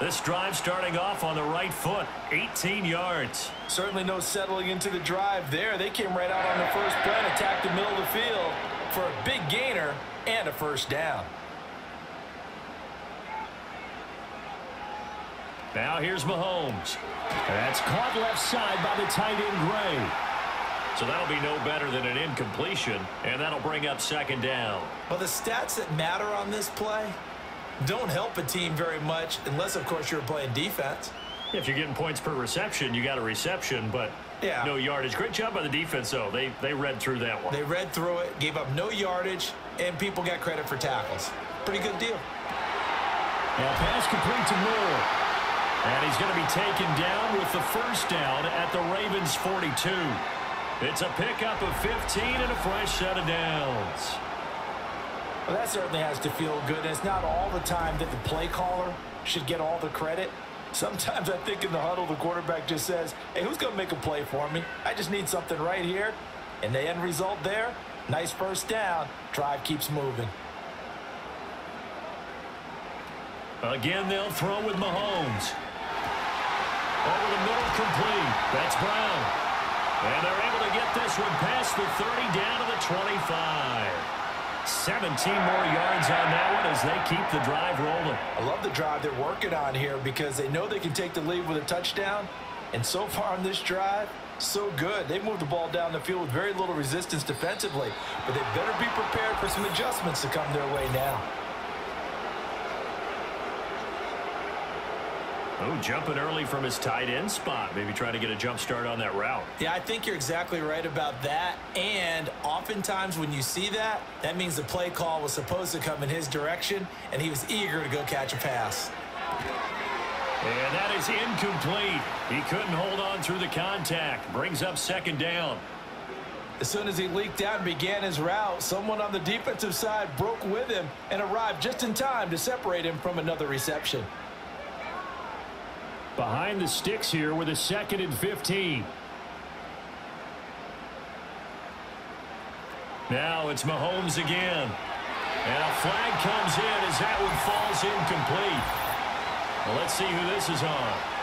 This drive starting off on the right foot, 18 yards. Certainly no settling into the drive there. They came right out on the first play and attacked the middle of the field for a big gainer and a first down. Now here's Mahomes. That's caught left side by the tight end Gray. So that'll be no better than an incompletion, and that'll bring up second down. Well, the stats that matter on this play don't help a team very much unless, of course, you're playing defense. If you're getting points per reception, you got a reception, but yeah. no yardage. Great job by the defense, though. They, they read through that one. They read through it, gave up no yardage, and people got credit for tackles. Pretty good deal. Now pass complete to Moore. And he's going to be taken down with the first down at the Ravens 42. It's a pickup of 15 and a fresh set of downs. Well, that certainly has to feel good. It's not all the time that the play caller should get all the credit. Sometimes I think in the huddle, the quarterback just says, hey, who's going to make a play for me? I just need something right here. And the end result there, nice first down. Drive keeps moving. Again, they'll throw with Mahomes. Over the middle, complete. That's Brown. And they're able to get this one past the 30 down to the 25. 17 more yards on that one as they keep the drive rolling. I love the drive they're working on here because they know they can take the lead with a touchdown. And so far on this drive, so good. They moved the ball down the field with very little resistance defensively. But they better be prepared for some adjustments to come their way now. Oh, jumping early from his tight end spot. Maybe trying to get a jump start on that route. Yeah, I think you're exactly right about that. And oftentimes when you see that, that means the play call was supposed to come in his direction, and he was eager to go catch a pass. And that is incomplete. He couldn't hold on through the contact. Brings up second down. As soon as he leaked out and began his route, someone on the defensive side broke with him and arrived just in time to separate him from another reception. Behind the sticks here with a second and 15. Now it's Mahomes again. And a flag comes in as that one falls incomplete. Well, let's see who this is on.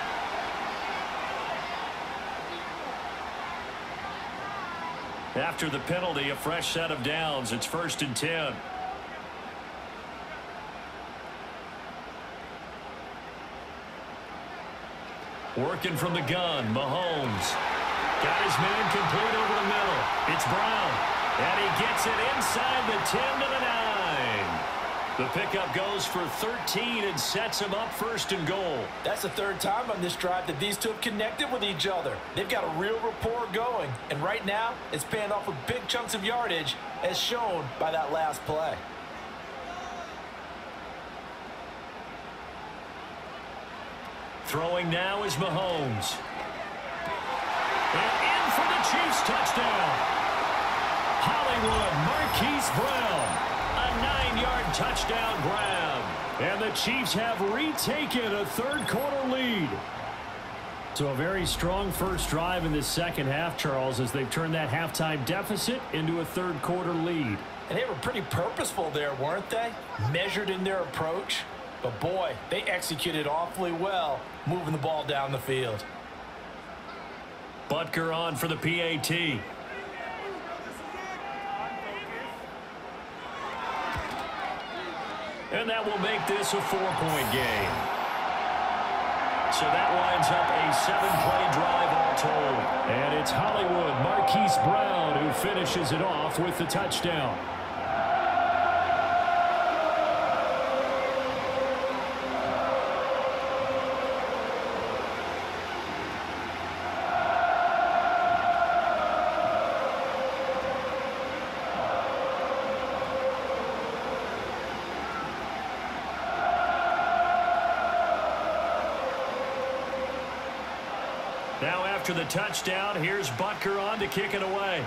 After the penalty, a fresh set of downs. It's first and 10. Working from the gun, Mahomes. Got his man complete over the middle. It's Brown. And he gets it inside the 10 to the 9. The pickup goes for 13 and sets him up first and goal. That's the third time on this drive that these two have connected with each other. They've got a real rapport going. And right now, it's paying off with big chunks of yardage as shown by that last play. Throwing now is Mahomes. And in for the Chiefs touchdown. Hollywood Marquise Brown. A nine-yard touchdown grab. And the Chiefs have retaken a third-quarter lead. So a very strong first drive in the second half, Charles, as they've turned that halftime deficit into a third-quarter lead. And they were pretty purposeful there, weren't they? Measured in their approach. But boy, they executed awfully well moving the ball down the field. Butker on for the PAT. And that will make this a four-point game. So that winds up a seven-play drive all told. And it's Hollywood Marquise Brown who finishes it off with the touchdown. Now after the touchdown, here's Butker on to kick it away.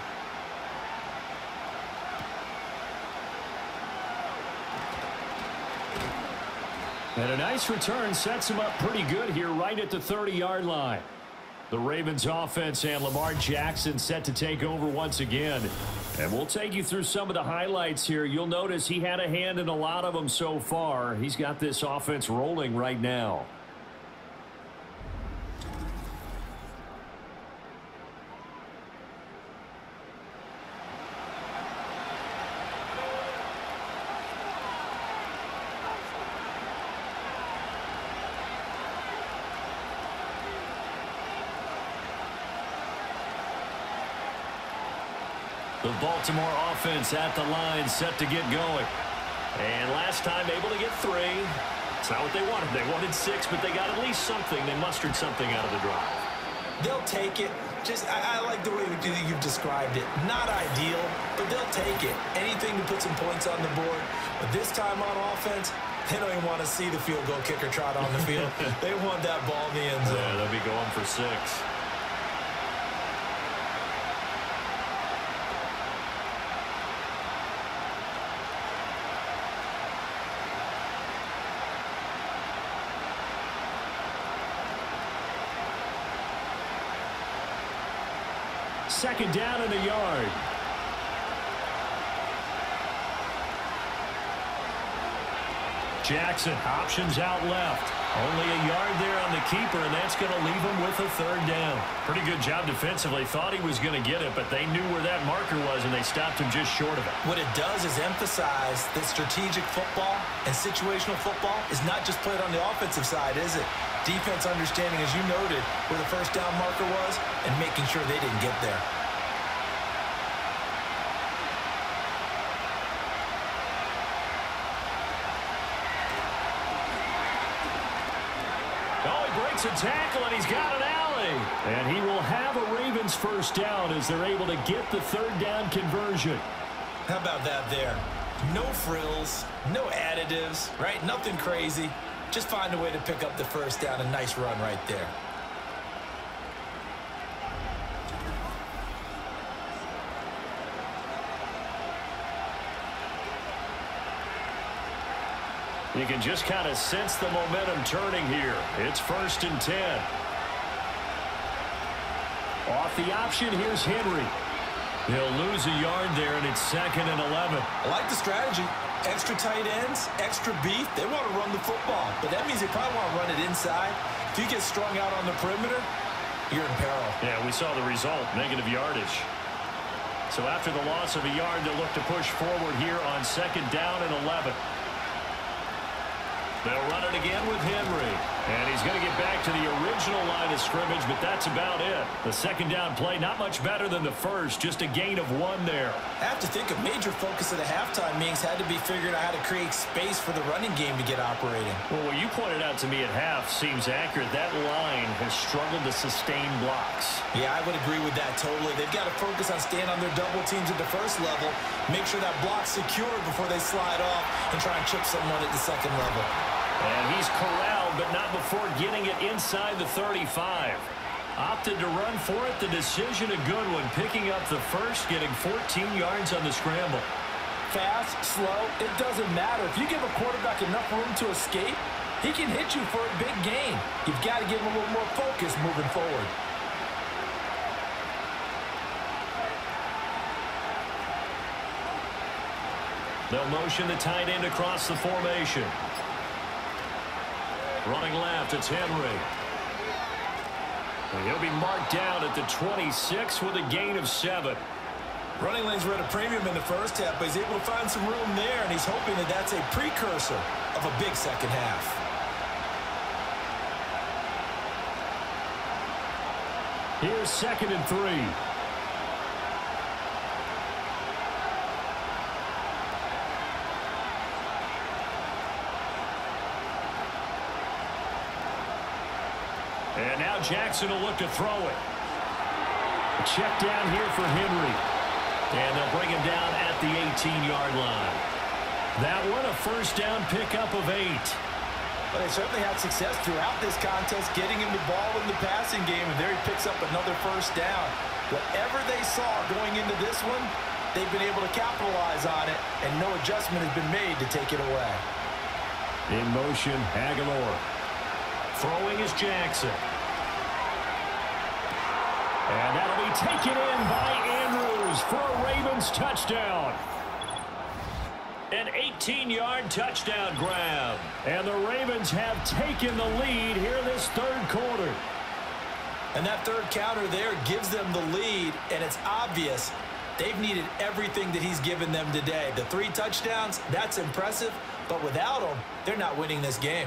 And a nice return sets him up pretty good here right at the 30-yard line. The Ravens offense and Lamar Jackson set to take over once again. And we'll take you through some of the highlights here. You'll notice he had a hand in a lot of them so far. He's got this offense rolling right now. Baltimore offense at the line set to get going. And last time able to get three. It's not what they wanted. They wanted six, but they got at least something. They mustered something out of the drive. They'll take it. Just, I, I like the way you've described it. Not ideal, but they'll take it. Anything to put some points on the board. But this time on offense, they don't even want to see the field goal kicker trot on the field. they want that ball in the end zone. Yeah, they'll be going for six. Second down in a yard. Jackson options out left. Only a yard there on the keeper, and that's going to leave him with a third down. Pretty good job defensively. Thought he was going to get it, but they knew where that marker was, and they stopped him just short of it. What it does is emphasize that strategic football and situational football is not just played on the offensive side, is it? Defense understanding, as you noted, where the first down marker was and making sure they didn't get there. Oh, breaks a tackle, and he's got an alley. And he will have a Ravens first down as they're able to get the third down conversion. How about that there? No frills, no additives, right? Nothing crazy. Just find a way to pick up the first down. A nice run right there. You can just kind of sense the momentum turning here. It's first and 10. Off the option, here's Henry. He'll lose a yard there, and it's second and 11. I like the strategy. Extra tight ends, extra beef. They want to run the football, but that means they probably want to run it inside. If you get strung out on the perimeter, you're in peril. Yeah, we saw the result, negative yardage. So after the loss of a yard, they'll look to push forward here on second down and 11. They'll run it again with Henry. And he's going to get back to the original line of scrimmage, but that's about it. The second down play, not much better than the first, just a gain of one there. I have to think a major focus of the halftime meetings had to be figuring out how to create space for the running game to get operating. Well, what you pointed out to me at half seems accurate. That line has struggled to sustain blocks. Yeah, I would agree with that totally. They've got to focus on staying on their double teams at the first level, make sure that block's secured before they slide off and try and chip someone at the second level. And he's corralled, but not before getting it inside the 35. Opted to run for it. The decision a good one. Picking up the first, getting 14 yards on the scramble. Fast, slow, it doesn't matter. If you give a quarterback enough room to escape, he can hit you for a big gain. You've got to give him a little more focus moving forward. They'll motion the tight end across the formation. Running left, it's Henry. And he'll be marked down at the 26 with a gain of seven. Running lanes were at a premium in the first half, but he's able to find some room there, and he's hoping that that's a precursor of a big second half. Here's second and three. And now Jackson will look to throw it. A check down here for Henry. And they'll bring him down at the 18-yard line. That one, a first down pickup of eight. But they certainly had success throughout this contest, getting him the ball in the passing game, and there he picks up another first down. Whatever they saw going into this one, they've been able to capitalize on it, and no adjustment has been made to take it away. In motion, Agholor. Throwing is Jackson. And that'll be taken in by Andrews for a Ravens touchdown. An 18-yard touchdown grab. And the Ravens have taken the lead here this third quarter. And that third counter there gives them the lead, and it's obvious they've needed everything that he's given them today. The three touchdowns, that's impressive, but without them, they're not winning this game.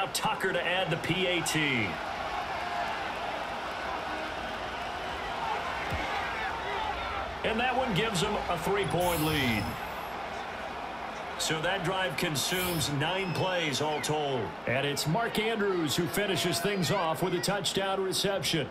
Now Tucker to add the PAT. And that one gives them a three-point lead. So that drive consumes nine plays all told. And it's Mark Andrews who finishes things off with a touchdown reception.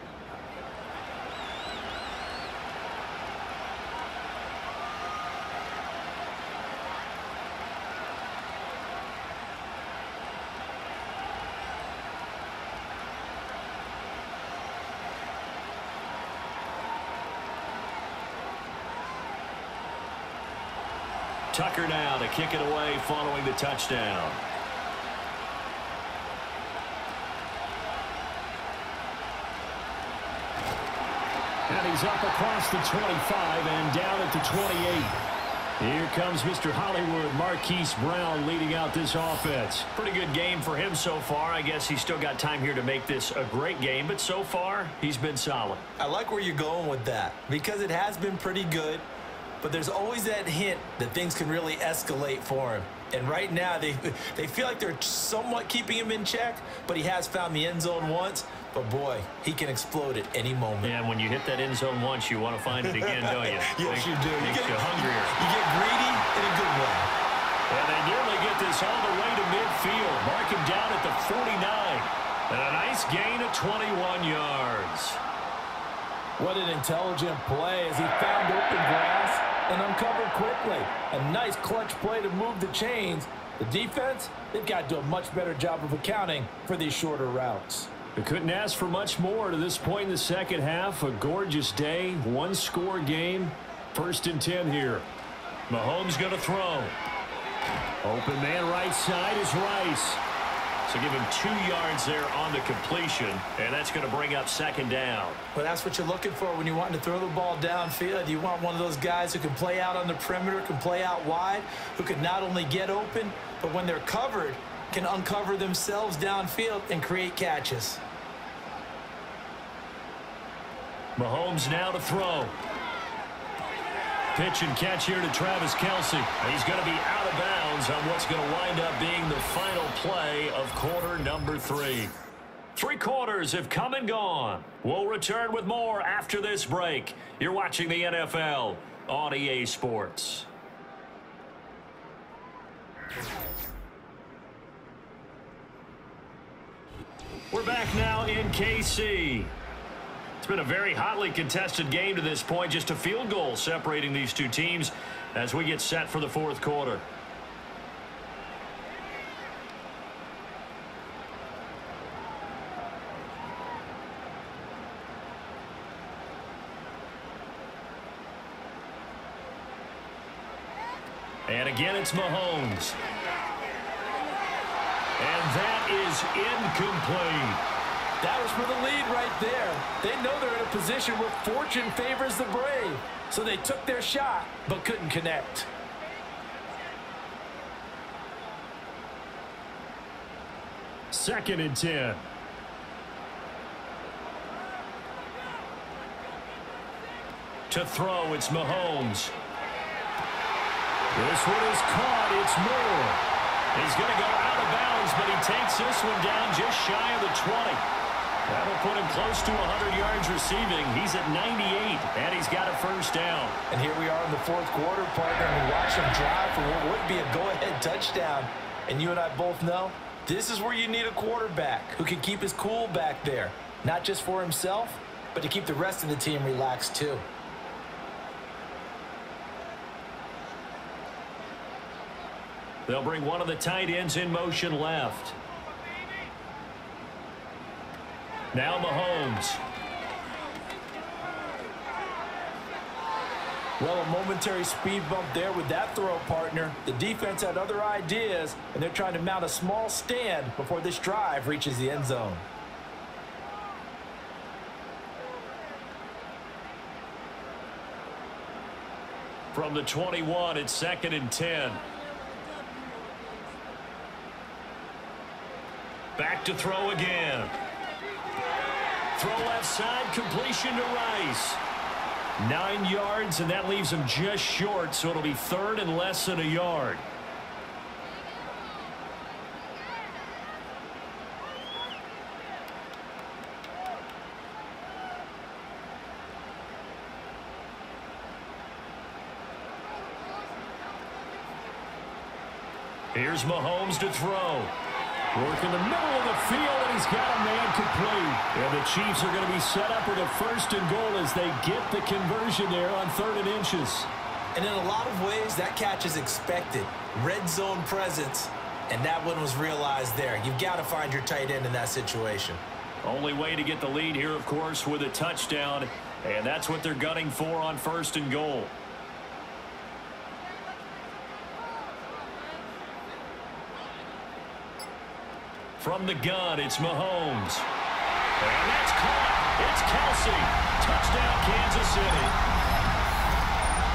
Tucker now to kick it away following the touchdown. And he's up across the 25 and down at the 28. Here comes Mr. Hollywood, Marquise Brown leading out this offense. Pretty good game for him so far. I guess he's still got time here to make this a great game, but so far he's been solid. I like where you're going with that because it has been pretty good. But there's always that hint that things can really escalate for him. And right now, they they feel like they're somewhat keeping him in check, but he has found the end zone once. But boy, he can explode at any moment. Yeah, when you hit that end zone once, you want to find it again, don't you? yes, you do. Makes you, get, you hungrier. You get greedy in a good way. And they nearly get this all the way to midfield. Mark him down at the 49. And a nice gain of 21 yards. What an intelligent play as he found open grass and uncovered quickly. A nice clutch play to move the chains. The defense, they've got to do a much better job of accounting for these shorter routes. We couldn't ask for much more to this point in the second half. A gorgeous day, one-score game. First and 10 here. Mahomes going to throw. Open man right side is Rice. So give him two yards there on the completion, and that's going to bring up second down. Well, that's what you're looking for when you're wanting to throw the ball downfield. You want one of those guys who can play out on the perimeter, can play out wide, who can not only get open, but when they're covered, can uncover themselves downfield and create catches. Mahomes now to throw. Pitch and catch here to Travis Kelce. He's going to be out of bounds on what's going to wind up being the final play of quarter number three. Three quarters have come and gone. We'll return with more after this break. You're watching the NFL on EA Sports. We're back now in KC. It's been a very hotly contested game to this point. Just a field goal separating these two teams as we get set for the fourth quarter. And again, it's Mahomes. And that is incomplete. That was for the lead right there. They know they're in a position where fortune favors the brave. So they took their shot, but couldn't connect. Second and 10. To throw, it's Mahomes. This one is caught. It's Moore. He's going to go out of bounds, but he takes this one down just shy of the 20. That'll put him close to 100 yards receiving. He's at 98, and he's got a first down. And here we are in the fourth quarter, partner. We watch him drive for what would be a go-ahead touchdown. And you and I both know this is where you need a quarterback who can keep his cool back there. Not just for himself, but to keep the rest of the team relaxed too. They'll bring one of the tight ends in motion left. Now Mahomes. Well, a momentary speed bump there with that throw, partner. The defense had other ideas, and they're trying to mount a small stand before this drive reaches the end zone. From the 21, it's second and 10. Back to throw again. Throw left side, completion to Rice. Nine yards, and that leaves him just short, so it'll be third and less than a yard. Here's Mahomes to throw. Work in the middle of the field, and he's got a man complete. And the Chiefs are going to be set up with a first and goal as they get the conversion there on third and inches. And in a lot of ways, that catch is expected. Red zone presence, and that one was realized there. You've got to find your tight end in that situation. Only way to get the lead here, of course, with a touchdown, and that's what they're gunning for on first and goal. From the gun, it's Mahomes. And that's caught. It's Kelce. Touchdown, Kansas City.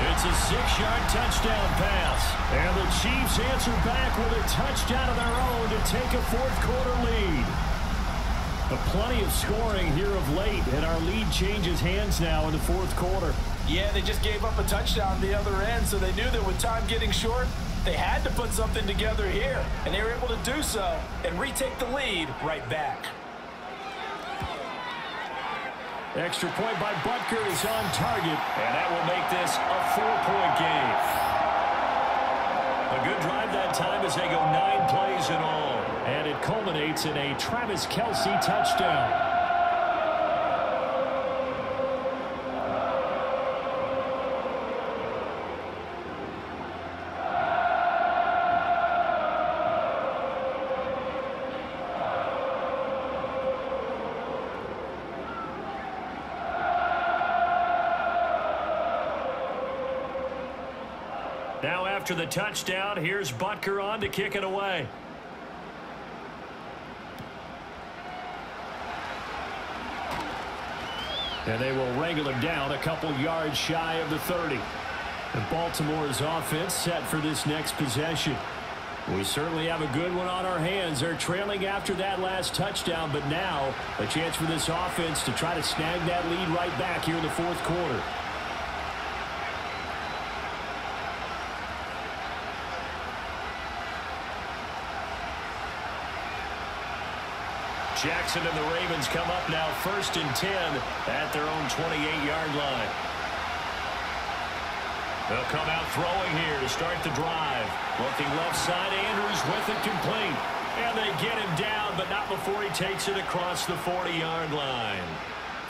It's a six-yard touchdown pass. And the Chiefs answer back with a touchdown of their own to take a fourth-quarter lead. But plenty of scoring here of late, and our lead changes hands now in the fourth quarter. Yeah, they just gave up a touchdown the other end, so they knew that with time getting short, They had to put something together here, and they were able to do so and retake the lead right back. Extra point by Butker is on target, and that will make this a four-point game. A good drive that time as they go nine plays in all, and it culminates in a Travis Kelce touchdown. After the touchdown. Here's Butker on to kick it away. And they will wrangle him down a couple yards shy of the 30. And Baltimore's offense set for this next possession. We certainly have a good one on our hands. They're trailing after that last touchdown, but now a chance for this offense to try to snag that lead right back here in the fourth quarter. Jackson and the Ravens come up now first and 10 at their own 28-yard line. They'll come out throwing here to start the drive. Looking left side, Andrews with it complete. And they get him down, but not before he takes it across the 40-yard line.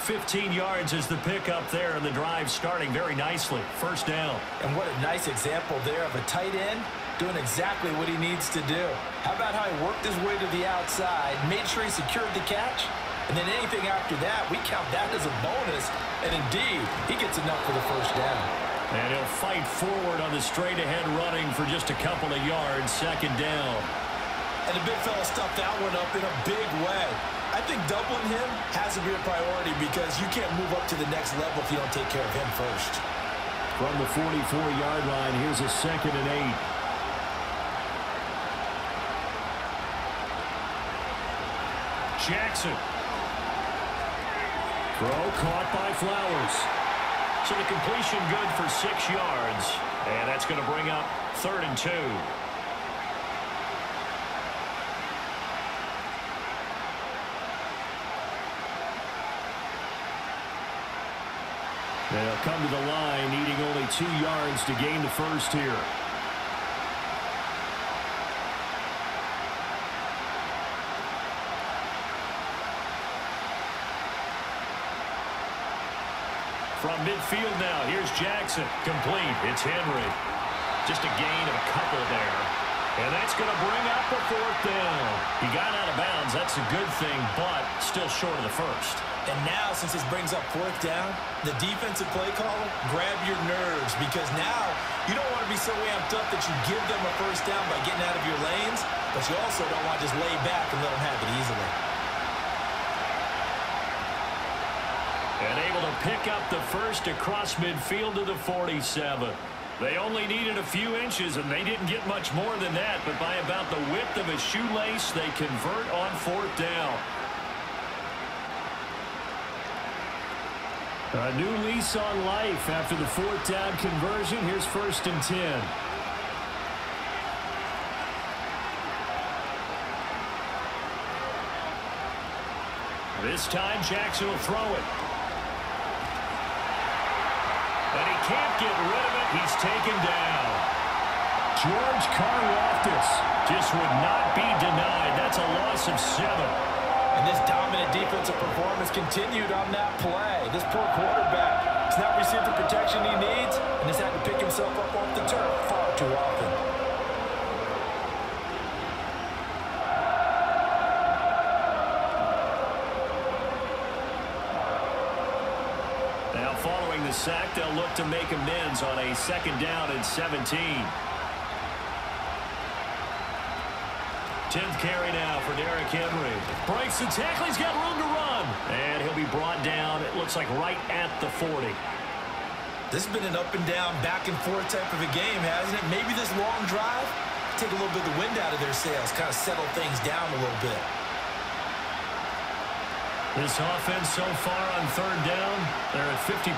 15 yards is the pickup there, and the drive starting very nicely. First down. And what a nice example there of a tight end doing exactly what he needs to do. How about how he worked his way to the outside, made sure he secured the catch, and then anything after that, we count that as a bonus. And indeed, he gets enough for the first down. And he'll fight forward on the straight-ahead running for just a couple of yards, second down. And the big fella stuffed that one up in a big way. I think doubling him has to be a priority because you can't move up to the next level if you don't take care of him first. From the 44-yard line, here's a second and eight. Jackson. Throw caught by Flowers. So the completion good for six yards. And that's going to bring up third and two. They'll come to the line needing only two yards to gain the first here. From midfield now, here's Jackson. Complete. It's Henry. Just a gain of a couple there. And that's going to bring up the fourth down. He got out of bounds. That's a good thing, but still short of the first. And now, since this brings up fourth down, the defensive play caller, grab your nerves because now you don't want to be so amped up that you give them a first down by getting out of your lanes, but you also don't want to just lay back and let them have it easily. And able to pick up the first across midfield to the 47. They only needed a few inches, and they didn't get much more than that. But by about the width of a shoelace, they convert on fourth down. A new lease on life after the fourth down conversion. Here's first and 10. This time, Jackson will throw it. And he can't get rid of it. He's taken down. George Karlaftis just would not be denied. That's a loss of seven. And this dominant defensive performance continued on that play. This poor quarterback has not received the protection he needs and has had to pick himself up off the turf far too often. Sack. They'll look to make amends on a second down and 17. 10th carry now for Derrick Henry. Breaks the tackle. He's got room to run. And he'll be brought down, it looks like, right at the 40. This has been an up and down, back and forth type of a game, hasn't it? Maybe this long drive, take a little bit of the wind out of their sails, kind of settle things down a little bit. This offense so far on third down, they're at 50%,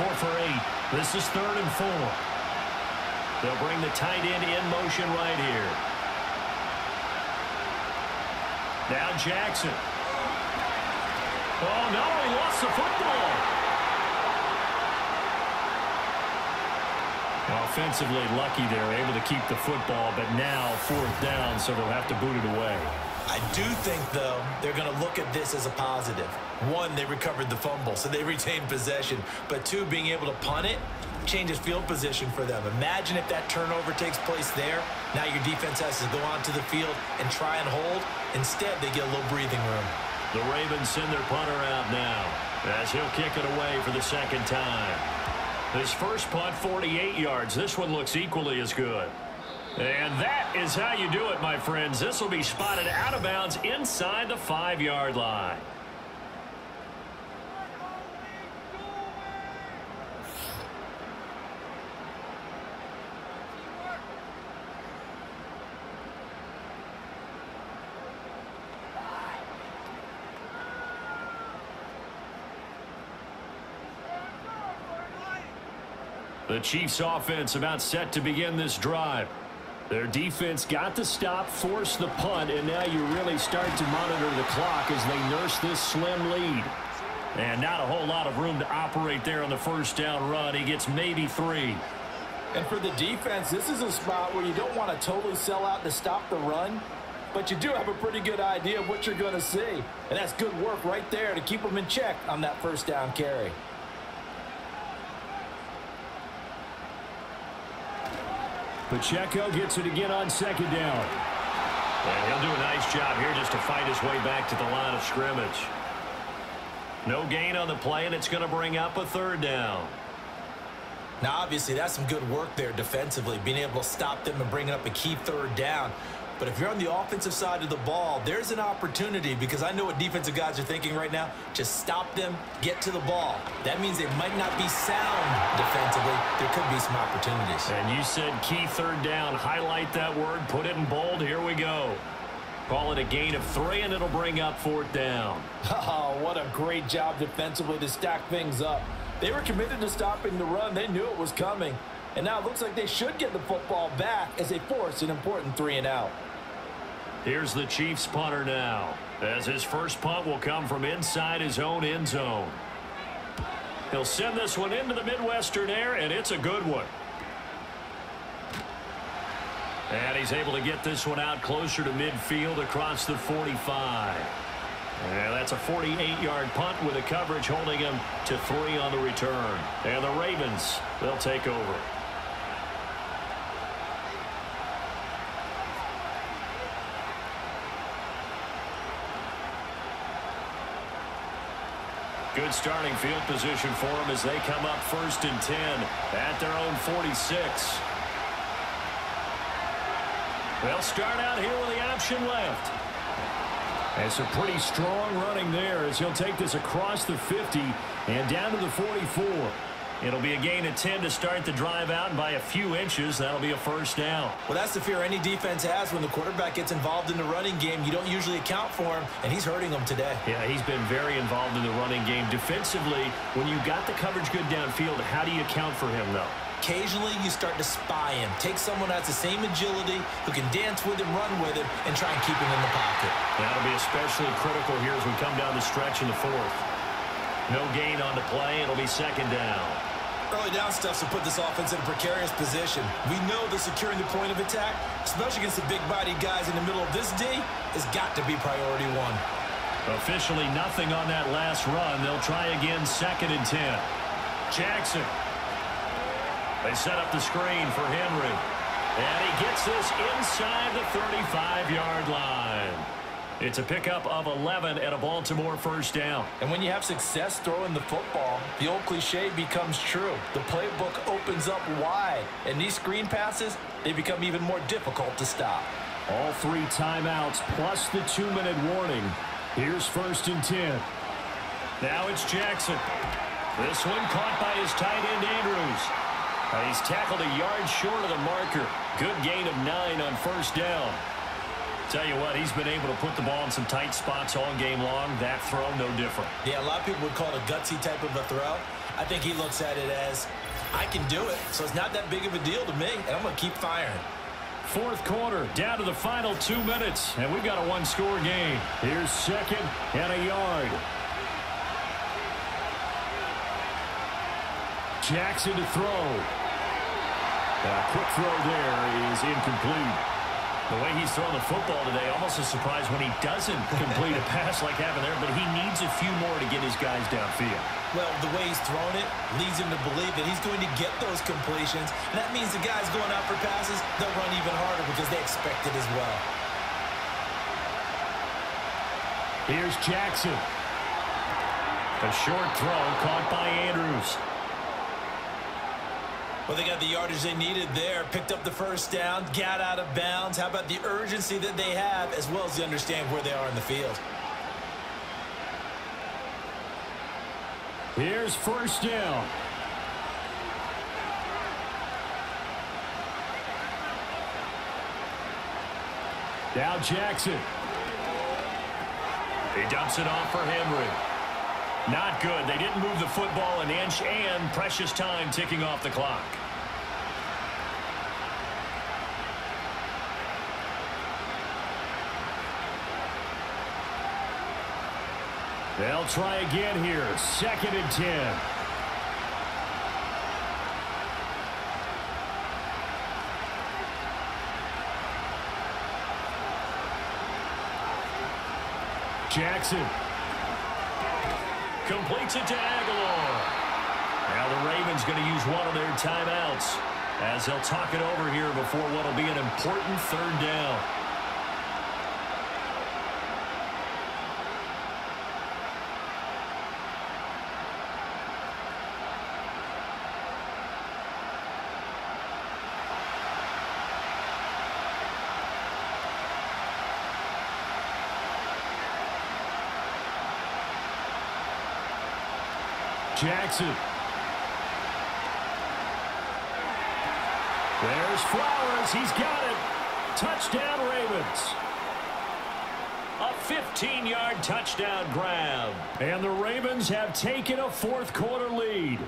four for eight. This is third and four. They'll bring the tight end in motion right here. Now Jackson. Oh, no, he lost the football. Offensively lucky they're able to keep the football, but now fourth down, so they'll have to boot it away. I do think, though, they're going to look at this as a positive. One, they recovered the fumble, so they retained possession. But two, being able to punt it changes field position for them. Imagine if that turnover takes place there. Now your defense has to go onto the field and try and hold. Instead, they get a little breathing room. The Ravens send their punter out now as he'll kick it away for the second time. His first punt, 48 yards. This one looks equally as good. And that is how you do it, my friends. This will be spotted out of bounds inside the five-yard line. The Chiefs offense about set to begin this drive. Their defense got the stop, forced the punt, and now you really start to monitor the clock as they nurse this slim lead. And not a whole lot of room to operate there on the first down run. He gets maybe three. And for the defense, this is a spot where you don't want to totally sell out to stop the run, but you do have a pretty good idea of what you're going to see. And that's good work right there to keep them in check on that first down carry. Pacheco gets it again on second down. And he'll do a nice job here just to fight his way back to the line of scrimmage. No gain on the play, and it's going to bring up a third down. Now, obviously, that's some good work there defensively, being able to stop them and bring up a key third down. But if you're on the offensive side of the ball, there's an opportunity because I know what defensive guys are thinking right now. Just stop them, get to the ball. That means they might not be sound defensively. There could be some opportunities. And you said key third down. Highlight that word. Put it in bold. Here we go. Call it a gain of three, and it'll bring up fourth down. Oh, what a great job defensively to stack things up. They were committed to stopping the run. They knew it was coming. And now it looks like they should get the football back as they force an important three and out. Here's the Chiefs punter now. As his first punt will come from inside his own end zone. He'll send this one into the Midwestern air, and it's a good one. And he's able to get this one out closer to midfield across the 45. And that's a 48-yard punt with a coverage holding him to three on the return. And the Ravens, they'll take over. Good starting field position for them as they come up first and 10 at their own 46. They'll start out here with the option left. And a pretty strong running there as he'll take this across the 50 and down to the 44. It'll be a gain of 10 to start the drive out, and by a few inches, that'll be a first down. Well, that's the fear any defense has when the quarterback gets involved in the running game. You don't usually account for him, and he's hurting them today. Yeah, he's been very involved in the running game. Defensively, when you've got the coverage good downfield, how do you account for him, though? Occasionally, you start to spy him. Take someone that has the same agility, who can dance with him, run with him, and try and keep him in the pocket. That'll be especially critical here as we come down the stretch in the fourth. No gain on the play. It'll be second down. Early down stuff to put this offense in a precarious position. We know that securing the point of attack, especially against the big-bodied guys in the middle of this D, has got to be priority one. Officially nothing on that last run. They'll try again second and 10. Jackson. They set up the screen for Henry. And he gets this inside the 35-yard line. It's a pickup of 11 at a Baltimore first down. And when you have success throwing the football, the old cliche becomes true. The playbook opens up wide, and these screen passes, they become even more difficult to stop. All three timeouts plus the two-minute warning. Here's first and 10. Now it's Jackson. This one caught by his tight end, Andrews. And he's tackled a yard short of the marker. Good gain of nine on first down. Tell you what, he's been able to put the ball in some tight spots all game long. That throw, no different. Yeah, a lot of people would call it a gutsy type of a throw. I think he looks at it as I can do it, so it's not that big of a deal to me, and I'm going to keep firing. Fourth quarter, down to the final two minutes, and we've got a one-score game. Here's second and a yard. Jackson to throw. A quick throw there is incomplete. The way he's throwing the football today, almost a surprise when he doesn't complete a pass like having there, but he needs a few more to get his guys downfield. Well, the way he's thrown it leads him to believe that he's going to get those completions. And that means the guys going out for passes, they'll run even harder because they expect it as well. Here's Jackson. A short throw caught by Andrews. Well, they got the yardage they needed there, picked up the first down, got out of bounds. How about the urgency that they have as well as the understand where they are in the field? Here's first down. Now Jackson. He dumps it off for Henry. Not good. They didn't move the football an inch and precious time ticking off the clock. They'll try again here. Second and ten. Jackson. Completes it to Agholor. Now the Ravens going to use one of their timeouts as they'll talk it over here before what will be an important third down. Jackson. There's Flowers. He's got it. Touchdown, Ravens. A 15-yard touchdown grab. And the Ravens have taken a fourth quarter lead.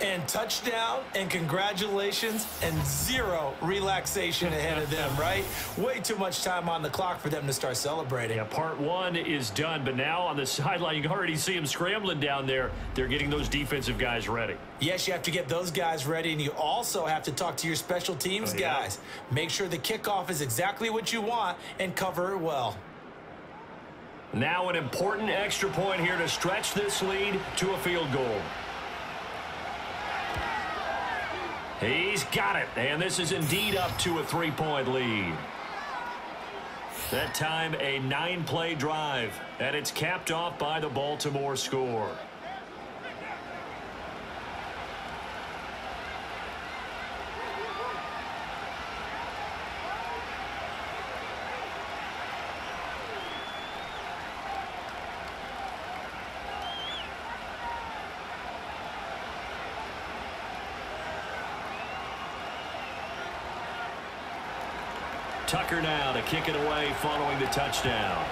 And touchdown, and congratulations, and zero relaxation ahead of them, right? Way too much time on the clock for them to start celebrating. Yeah, part one is done, but now on the sideline, you can already see them scrambling down there. They're getting those defensive guys ready. Yes, you have to get those guys ready, and you also have to talk to your special teams oh, yeah. guys. Make sure the kickoff is exactly what you want and cover it well. Now an important extra point here to stretch this lead to a field goal. He's got it, and this is indeed up to a three-point lead. That time a nine-play drive, and it's capped off by the Baltimore score. Tucker now to kick it away following the touchdown.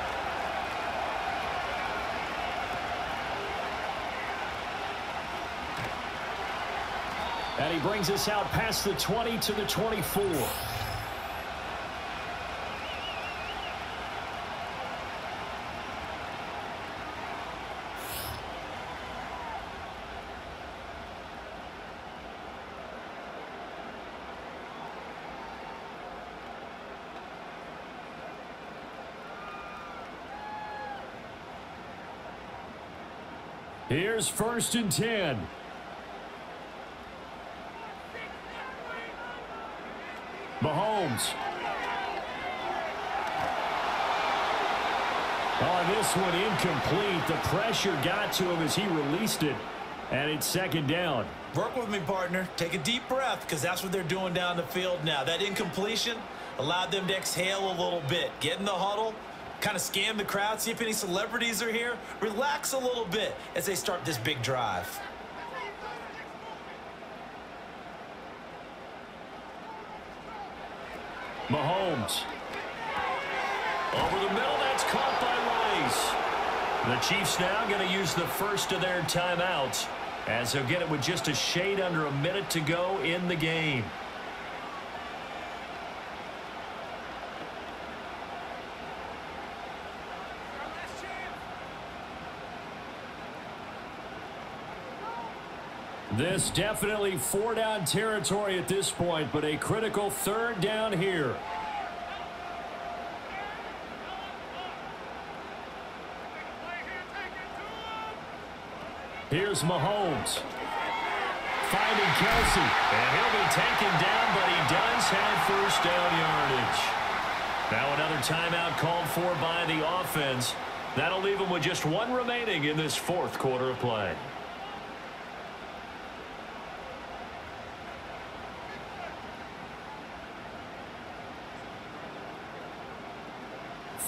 And he brings us out past the 20 to the 24. Here's first and 10. Mahomes. On this one, incomplete. The pressure got to him as he released it. And it's second down. Work with me, partner. Take a deep breath because that's what they're doing down the field now. That incompletion allowed them to exhale a little bit. Get in the huddle, kind of scan the crowd, see if any celebrities are here. Relax a little bit as they start this big drive. Mahomes. Over the middle, that's caught by Rice. The Chiefs now going to use the first of their timeouts as he'll get it with just a shade under a minute to go in the game. This definitely four down territory at this point, but a critical third down here. Here's Mahomes. Finding Kelce. And he'll be taken down, but he does have first down yardage. Now another timeout called for by the offense. That'll leave him with just one remaining in this fourth quarter of play.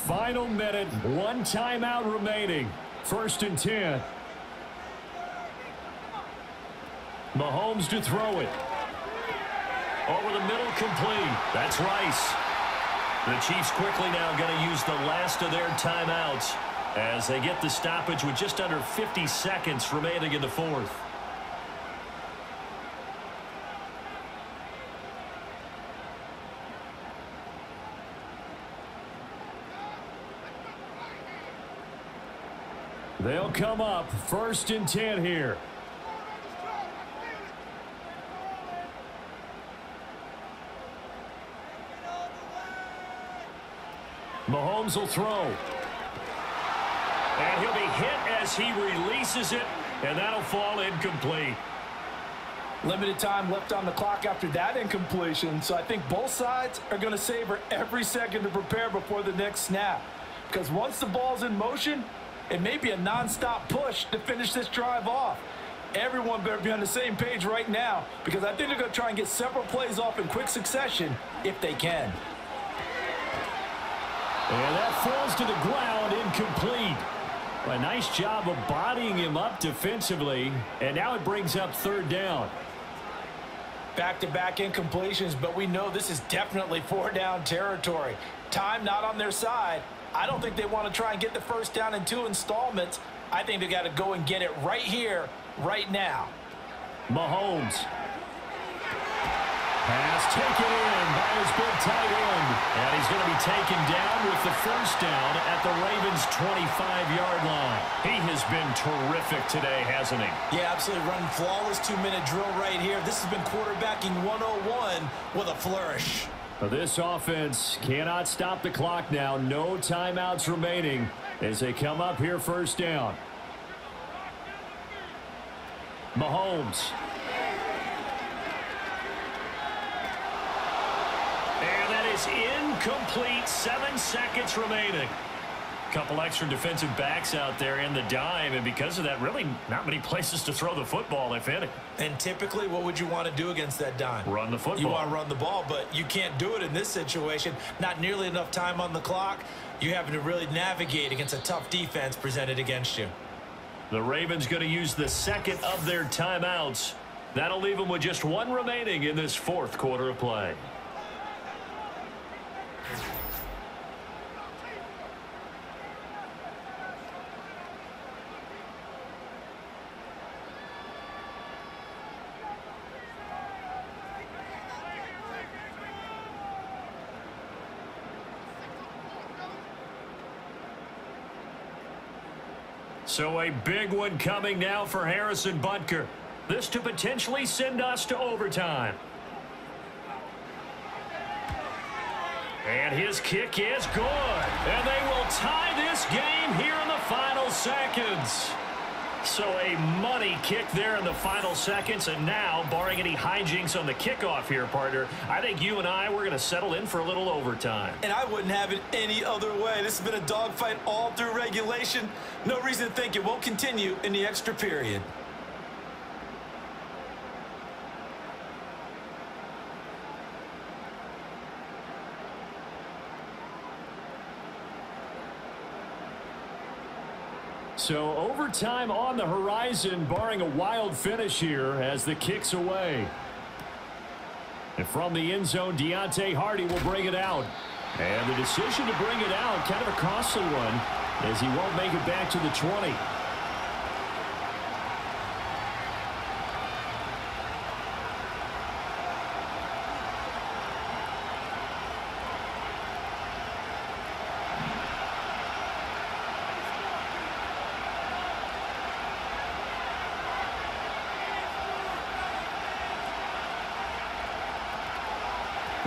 Final minute, one timeout remaining. First and 10. Mahomes to throw it. Over the middle, complete. That's Rice. The Chiefs quickly now going to use the last of their timeouts as they get the stoppage with just under 50 seconds remaining in the fourth. They'll come up first and 10 here. Mahomes will throw. And he'll be hit as he releases it, and that'll fall incomplete. Limited time left on the clock after that incompletion, so I think both sides are going to savor every second to prepare before the next snap. Because once the ball's in motion, it may be a nonstop push to finish this drive off. Everyone better be on the same page right now because I think they're going to try and get several plays off in quick succession if they can. And that falls to the ground incomplete. A nice job of bodying him up defensively. And now it brings up third down. Back-to-back -back incompletions, but we know this is definitely four-down territory. Time not on their side. I don't think they want to try and get the first down in two installments. I think they got to go and get it right here, right now. Mahomes Pass taken in by his big tight end. And he's going to be taken down with the first down at the Ravens' 25-yard line. He has been terrific today, hasn't he? Yeah, absolutely. Running flawless two-minute drill right here. This has been quarterbacking 101 with a flourish. This offense cannot stop the clock now. No timeouts remaining as they come up here first down. Mahomes is incomplete. Seven seconds remaining. Couple extra defensive backs out there in the dime, and because of that, really not many places to throw the football, if any. And typically, what would you want to do against that dime? Run the football. You want to run the ball, but you can't do it in this situation. Not nearly enough time on the clock. You having to really navigate against a tough defense presented against you. The Ravens going to use the second of their timeouts. That'll leave them with just one remaining in this fourth quarter of play. So a big one coming now for Harrison Butker. This to potentially send us to overtime. And his kick is good. And they will tie this game here in the final seconds. So a money kick there in the final seconds. And now, barring any hijinks on the kickoff here, partner, I think you and I, we're going to settle in for a little overtime. And I wouldn't have it any other way. This has been a dogfight all through regulation. No reason to think it won't continue in the extra period. So overtime on the horizon, barring a wild finish here as the kick's away. And from the end zone, Deonte Harty will bring it out. And the decision to bring it out, kind of a costly one, as he won't make it back to the 20.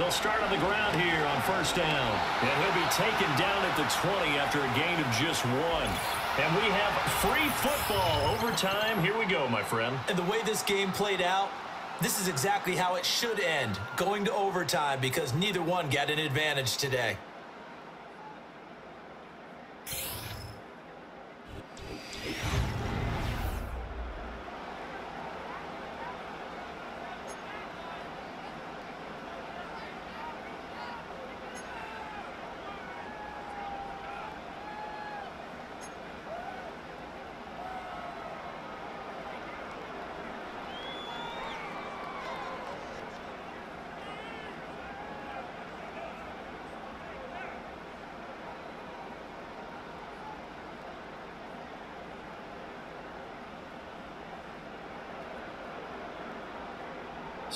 They'll start on the ground here on first down. And he'll be taken down at the 20 after a gain of just one. And we have free football overtime. Here we go, my friend. And the way this game played out, this is exactly how it should end, going to overtime because neither one got an advantage today.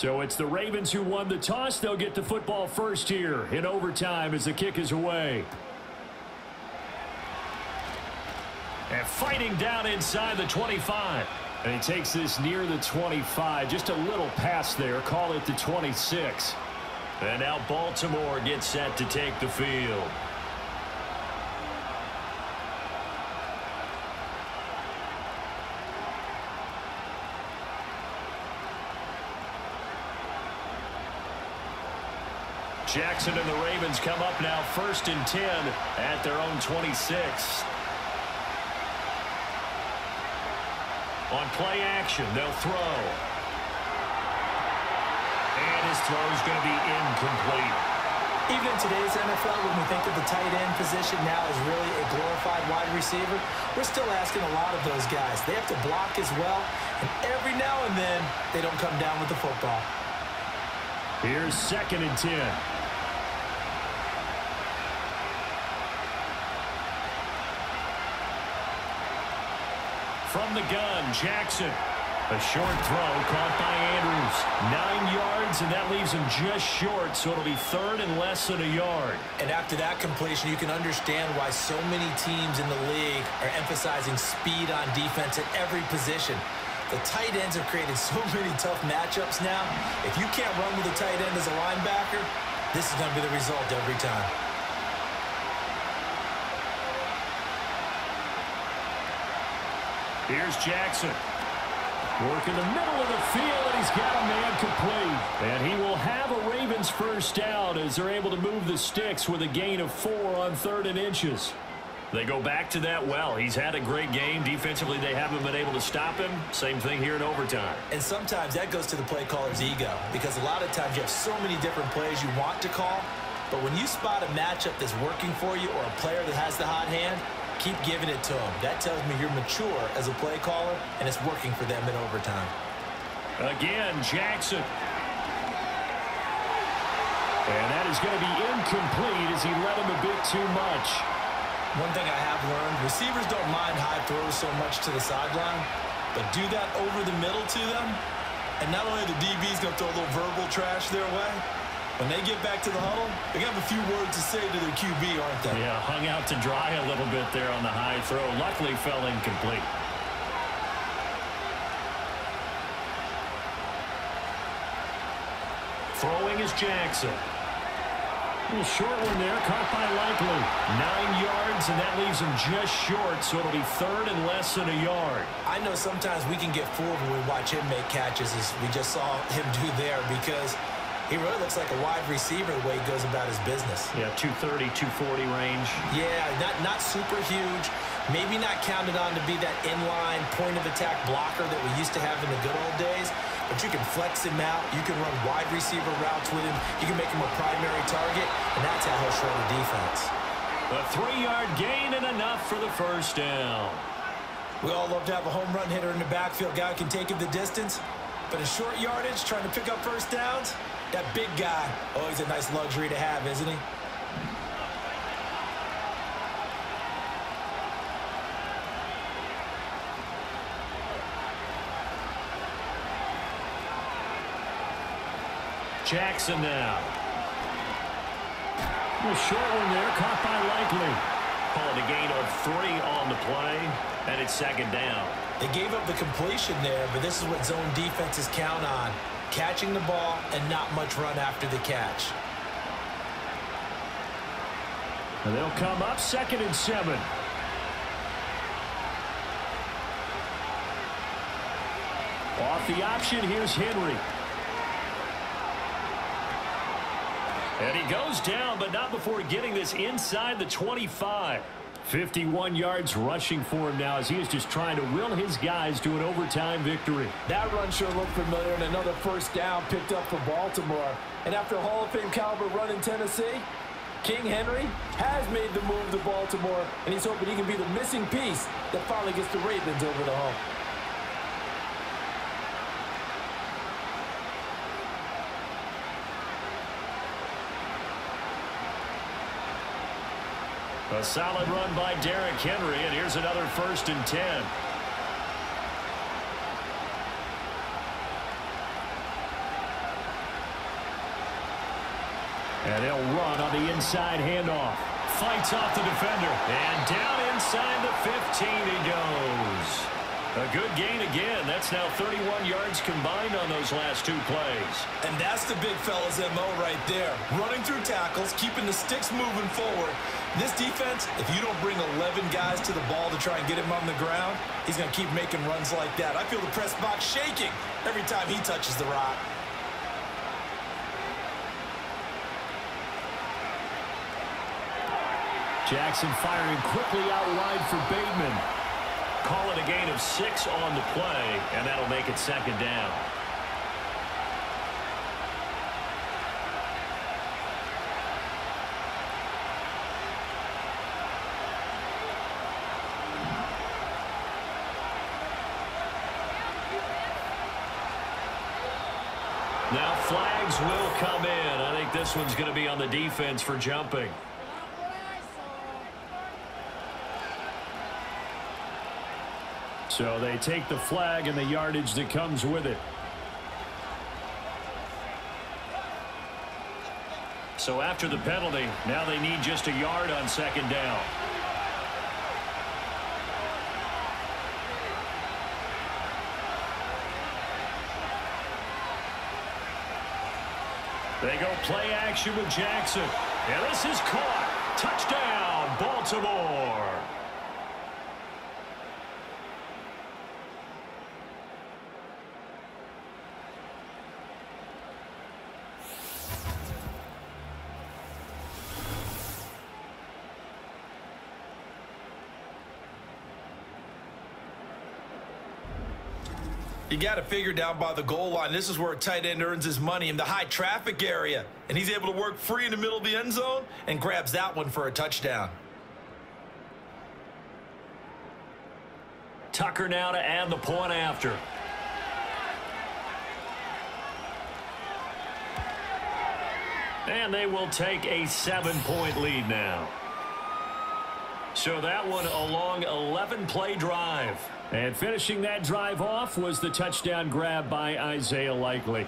So it's the Ravens who won the toss. They'll get the football first here in overtime as the kick is away. And fighting down inside the 25. And he takes this near the 25. Just a little pass there. Call it the 26. And now Baltimore gets set to take the field. Jackson and the Ravens come up now first and 10 at their own 26. On play action, they'll throw. And his throw is going to be incomplete. Even in today's NFL, when we think of the tight end position now as really a glorified wide receiver, we're still asking a lot of those guys. They have to block as well, and every now and then, they don't come down with the football. Here's second and 10. From the gun, Jackson. A short throw caught by Andrews. Nine yards, and that leaves him just short, so it'll be third and less than a yard. And after that completion, you can understand why so many teams in the league are emphasizing speed on defense at every position. The tight ends have created so many tough matchups now. If you can't run with a tight end as a linebacker, this is going to be the result every time. Here's Jackson. Work in the middle of the field, and he's got a man complete. And he will have a Ravens first down as they're able to move the sticks with a gain of four on third and inches. They go back to that well. He's had a great game. Defensively, they haven't been able to stop him. Same thing here in overtime. And sometimes that goes to the play caller's ego because a lot of times you have so many different plays you want to call, but when you spot a matchup that's working for you or a player that has the hot hand, Keep giving it to them. That tells me you're mature as a play caller, and it's working for them in overtime. Again, Jackson. And that is going to be incomplete as he let him a bit too much. One thing I have learned, receivers don't mind high throws so much to the sideline, but do that over the middle to them, and not only the DB's going to throw a little verbal trash their way, when they get back to the huddle, they have a few words to say to their QB, aren't they? Yeah, hung out to dry a little bit there on the high throw. Luckily fell incomplete. Throwing is Jackson. A little short one there, caught by Likely. Nine yards, and that leaves him just short, so it'll be third and less than a yard. I know sometimes we can get fooled when we watch him make catches, as we just saw him do there, because – he really looks like a wide receiver the way he goes about his business. Yeah, 230, 240 range. Yeah, not, not super huge. Maybe not counted on to be that inline point-of-attack blocker that we used to have in the good old days, but you can flex him out. You can run wide receiver routes with him. You can make him a primary target, and that's how he'll shred a defense. A three-yard gain and enough for the first down. We all love to have a home run hitter in the backfield. Guy can take him the distance, but a short yardage, trying to pick up first downs, that big guy, always a nice luxury to have, isn't he? Jackson now. A short one there, caught by Likely. Called a gain of three on the play, and it's second down. They gave up the completion there, but this is what zone defenses count on catching the ball and not much run after the catch. And they'll come up second and seven. Off the option, here's Henry. And he goes down, but not before getting this inside the 25. 51 yards rushing for him now as he is just trying to will his guys to an overtime victory. That run sure looked familiar and another first down picked up for Baltimore. And after Hall of Fame caliber run in Tennessee, King Henry has made the move to Baltimore, and he's hoping he can be the missing piece that finally gets the Ravens over the hump. A solid run by Derrick Henry, and here's another first and 10. And they'll run on the inside handoff. Fights off the defender. And down inside the 15 he goes. A good gain again. That's now 31 yards combined on those last two plays. And that's the big fella's MO right there. Running through tackles, keeping the sticks moving forward. This defense, if you don't bring 11 guys to the ball to try and get him on the ground, he's going to keep making runs like that. I feel the press box shaking every time he touches the rock. Jackson firing quickly out wide for Bateman. Call it a gain of six on the play, and that'll make it second down. Now flags will come in. I think this one's going to be on the defense for jumping. So they take the flag and the yardage that comes with it. So after the penalty, now they need just a yard on second down. They go play action with Jackson. And this is caught. Touchdown, Baltimore. You got to figure down by the goal line. This is where a tight end earns his money in the high traffic area. And he's able to work free in the middle of the end zone and grabs that one for a touchdown. Tucker now to add the point after. And they will take a seven-point lead now. So that one a long 11-play drive. And finishing that drive off was the touchdown grab by Isaiah Likely.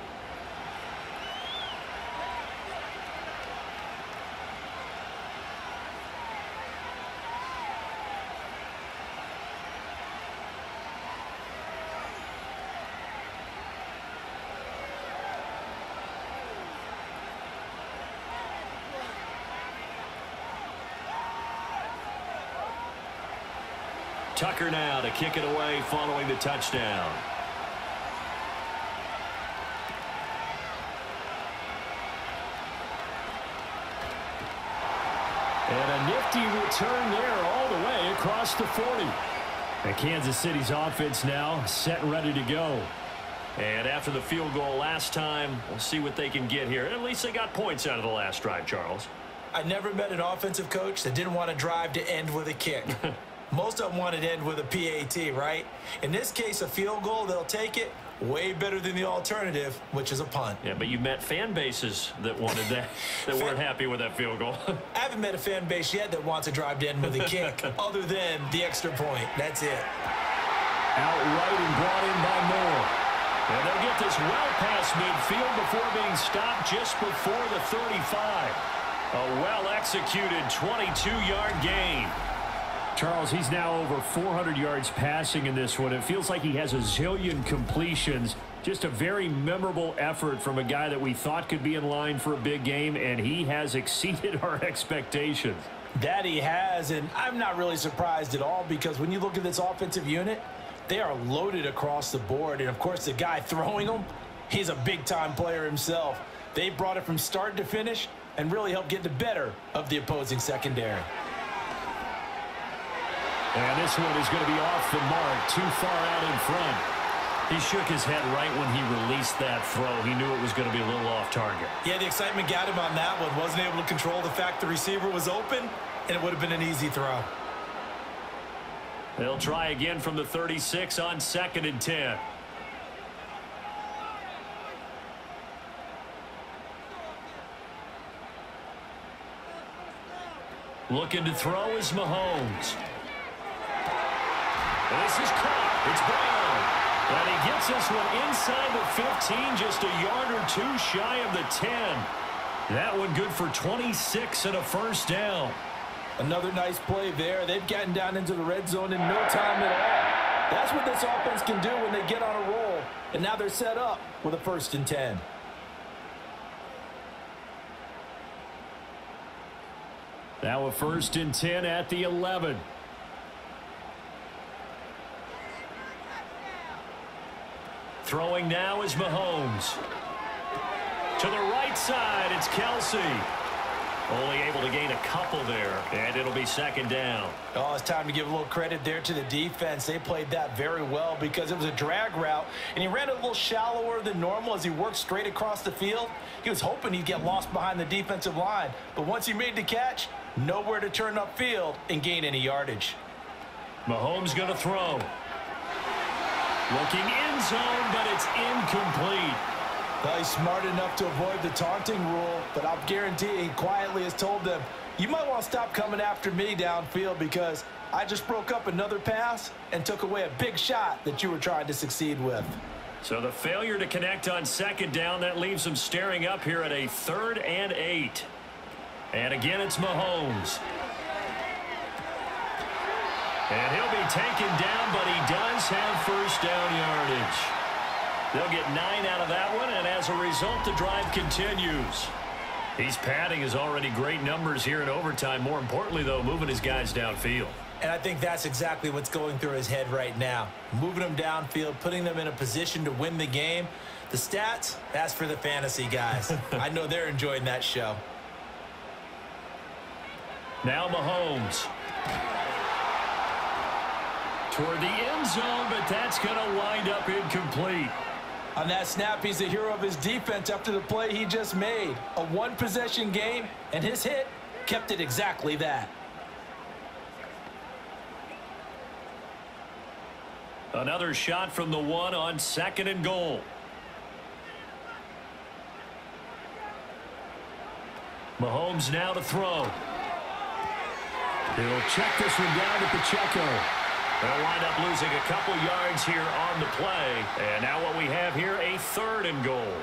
Tucker now to kick it away following the touchdown. And a nifty return there all the way across the 40. And Kansas City's offense now set and ready to go. And after the field goal last time, we'll see what they can get here. At least they got points out of the last drive, Charles. I never met an offensive coach that didn't want to drive to end with a kick. Most of them want to end with a PAT, right? In this case, a field goal, they'll take it. Way better than the alternative, which is a punt. Yeah, but you met fan bases that wanted that, that weren't happy with that field goal. I haven't met a fan base yet that wants to drive to end with a kick, other than the extra point. That's it. Outright and brought in by Moore. And they'll get this well past midfield before being stopped just before the 35. A well-executed 22-yard gain. Charles, he's now over 400 yards passing in this one. It feels like he has a zillion completions. Just a very memorable effort from a guy that we thought could be in line for a big game, and he has exceeded our expectations. That he has, and I'm not really surprised at all because when you look at this offensive unit, they are loaded across the board. And, of course, the guy throwing them, he's a big-time player himself. They brought it from start to finish and really helped get the better of the opposing secondary. And this one is going to be off the mark, too far out in front. He shook his head right when he released that throw. He knew it was going to be a little off target. Yeah, the excitement got him on that one. Wasn't able to control the fact the receiver was open, and it would have been an easy throw. They'll try again from the 36 on second and 10. Looking to throw is Mahomes. This is caught. It's Brown. And he gets this one inside the 15, just a yard or two shy of the 10. That one good for 26 and a first down. Another nice play there. They've gotten down into the red zone in no time at all. That's what this offense can do when they get on a roll. And now they're set up with a first and 10. Now a first and 10 at the 11. Throwing now is Mahomes. To the right side, it's Kelce. Only able to gain a couple there, and it'll be second down. Oh, it's time to give a little credit there to the defense. They played that very well because it was a drag route, and he ran it a little shallower than normal as he worked straight across the field. He was hoping he'd get lost behind the defensive line, but once he made the catch, nowhere to turn upfield and gain any yardage. Mahomes going to throw. Looking in zone, but it's incomplete. Well, he's smart enough to avoid the taunting rule, but I'll guarantee he quietly has told them, you might want to stop coming after me downfield because I just broke up another pass and took away a big shot that you were trying to succeed with. So the failure to connect on second down, that leaves them staring up here at a third and eight. And again, it's Mahomes. And he'll be taken down, but he does have first down yardage. They'll get nine out of that one, and as a result, the drive continues. He's padding his already great numbers here in overtime. More importantly, though, moving his guys downfield. And I think that's exactly what's going through his head right now. Moving them downfield, putting them in a position to win the game. The stats, that's for the fantasy guys. I know they're enjoying that show. Now Mahomes. Toward the end zone, but that's going to wind up incomplete. On that snap, he's the hero of his defense after the play he just made. A one-possession game, and his hit kept it exactly that. Another shot from the one on second and goal. Mahomes now to throw. He'll check this one down to Pacheco. They'll wind up losing a couple yards here on the play. And now what we have here, a third and goal.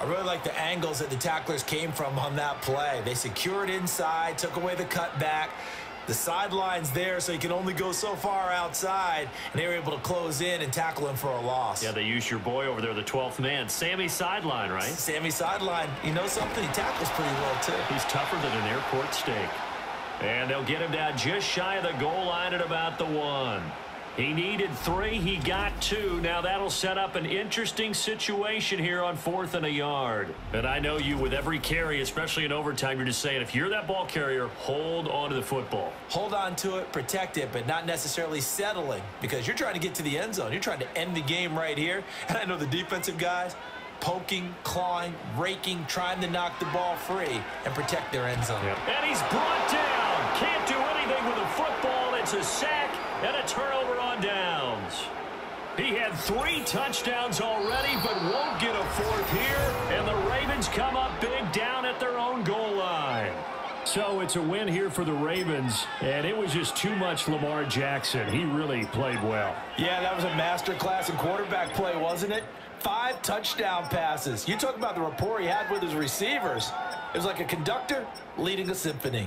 I really like the angles that the tacklers came from on that play. They secured inside, took away the cutback. The sideline's there, so you can only go so far outside, and they were able to close in and tackle him for a loss. Yeah, they used your boy over there, the 12th man. Sammy Sideline, right? Sammy Sideline. You know something? He tackles pretty well, too. He's tougher than an airport steak. And they'll get him down just shy of the goal line at about the one. He needed three. He got two. Now that'll set up an interesting situation here on fourth and a yard. And I know you with every carry, especially in overtime, you're just saying if you're that ball carrier, hold on to the football. Hold on to it, protect it, but not necessarily settling because you're trying to get to the end zone. You're trying to end the game right here. And I know the defensive guys poking, clawing, raking, trying to knock the ball free and protect their end zone. Yep. And he's brought down. Can't do anything with a football. It's a sack and a turnover on downs. He had three touchdowns already, but won't get a fourth here. And the Ravens come up big down at their own goal line. So it's a win here for the Ravens, and it was just too much Lamar Jackson. He really played well. Yeah, that was a master class in quarterback play, wasn't it? Five touchdown passes. You talk about the rapport he had with his receivers. It was like a conductor leading a symphony.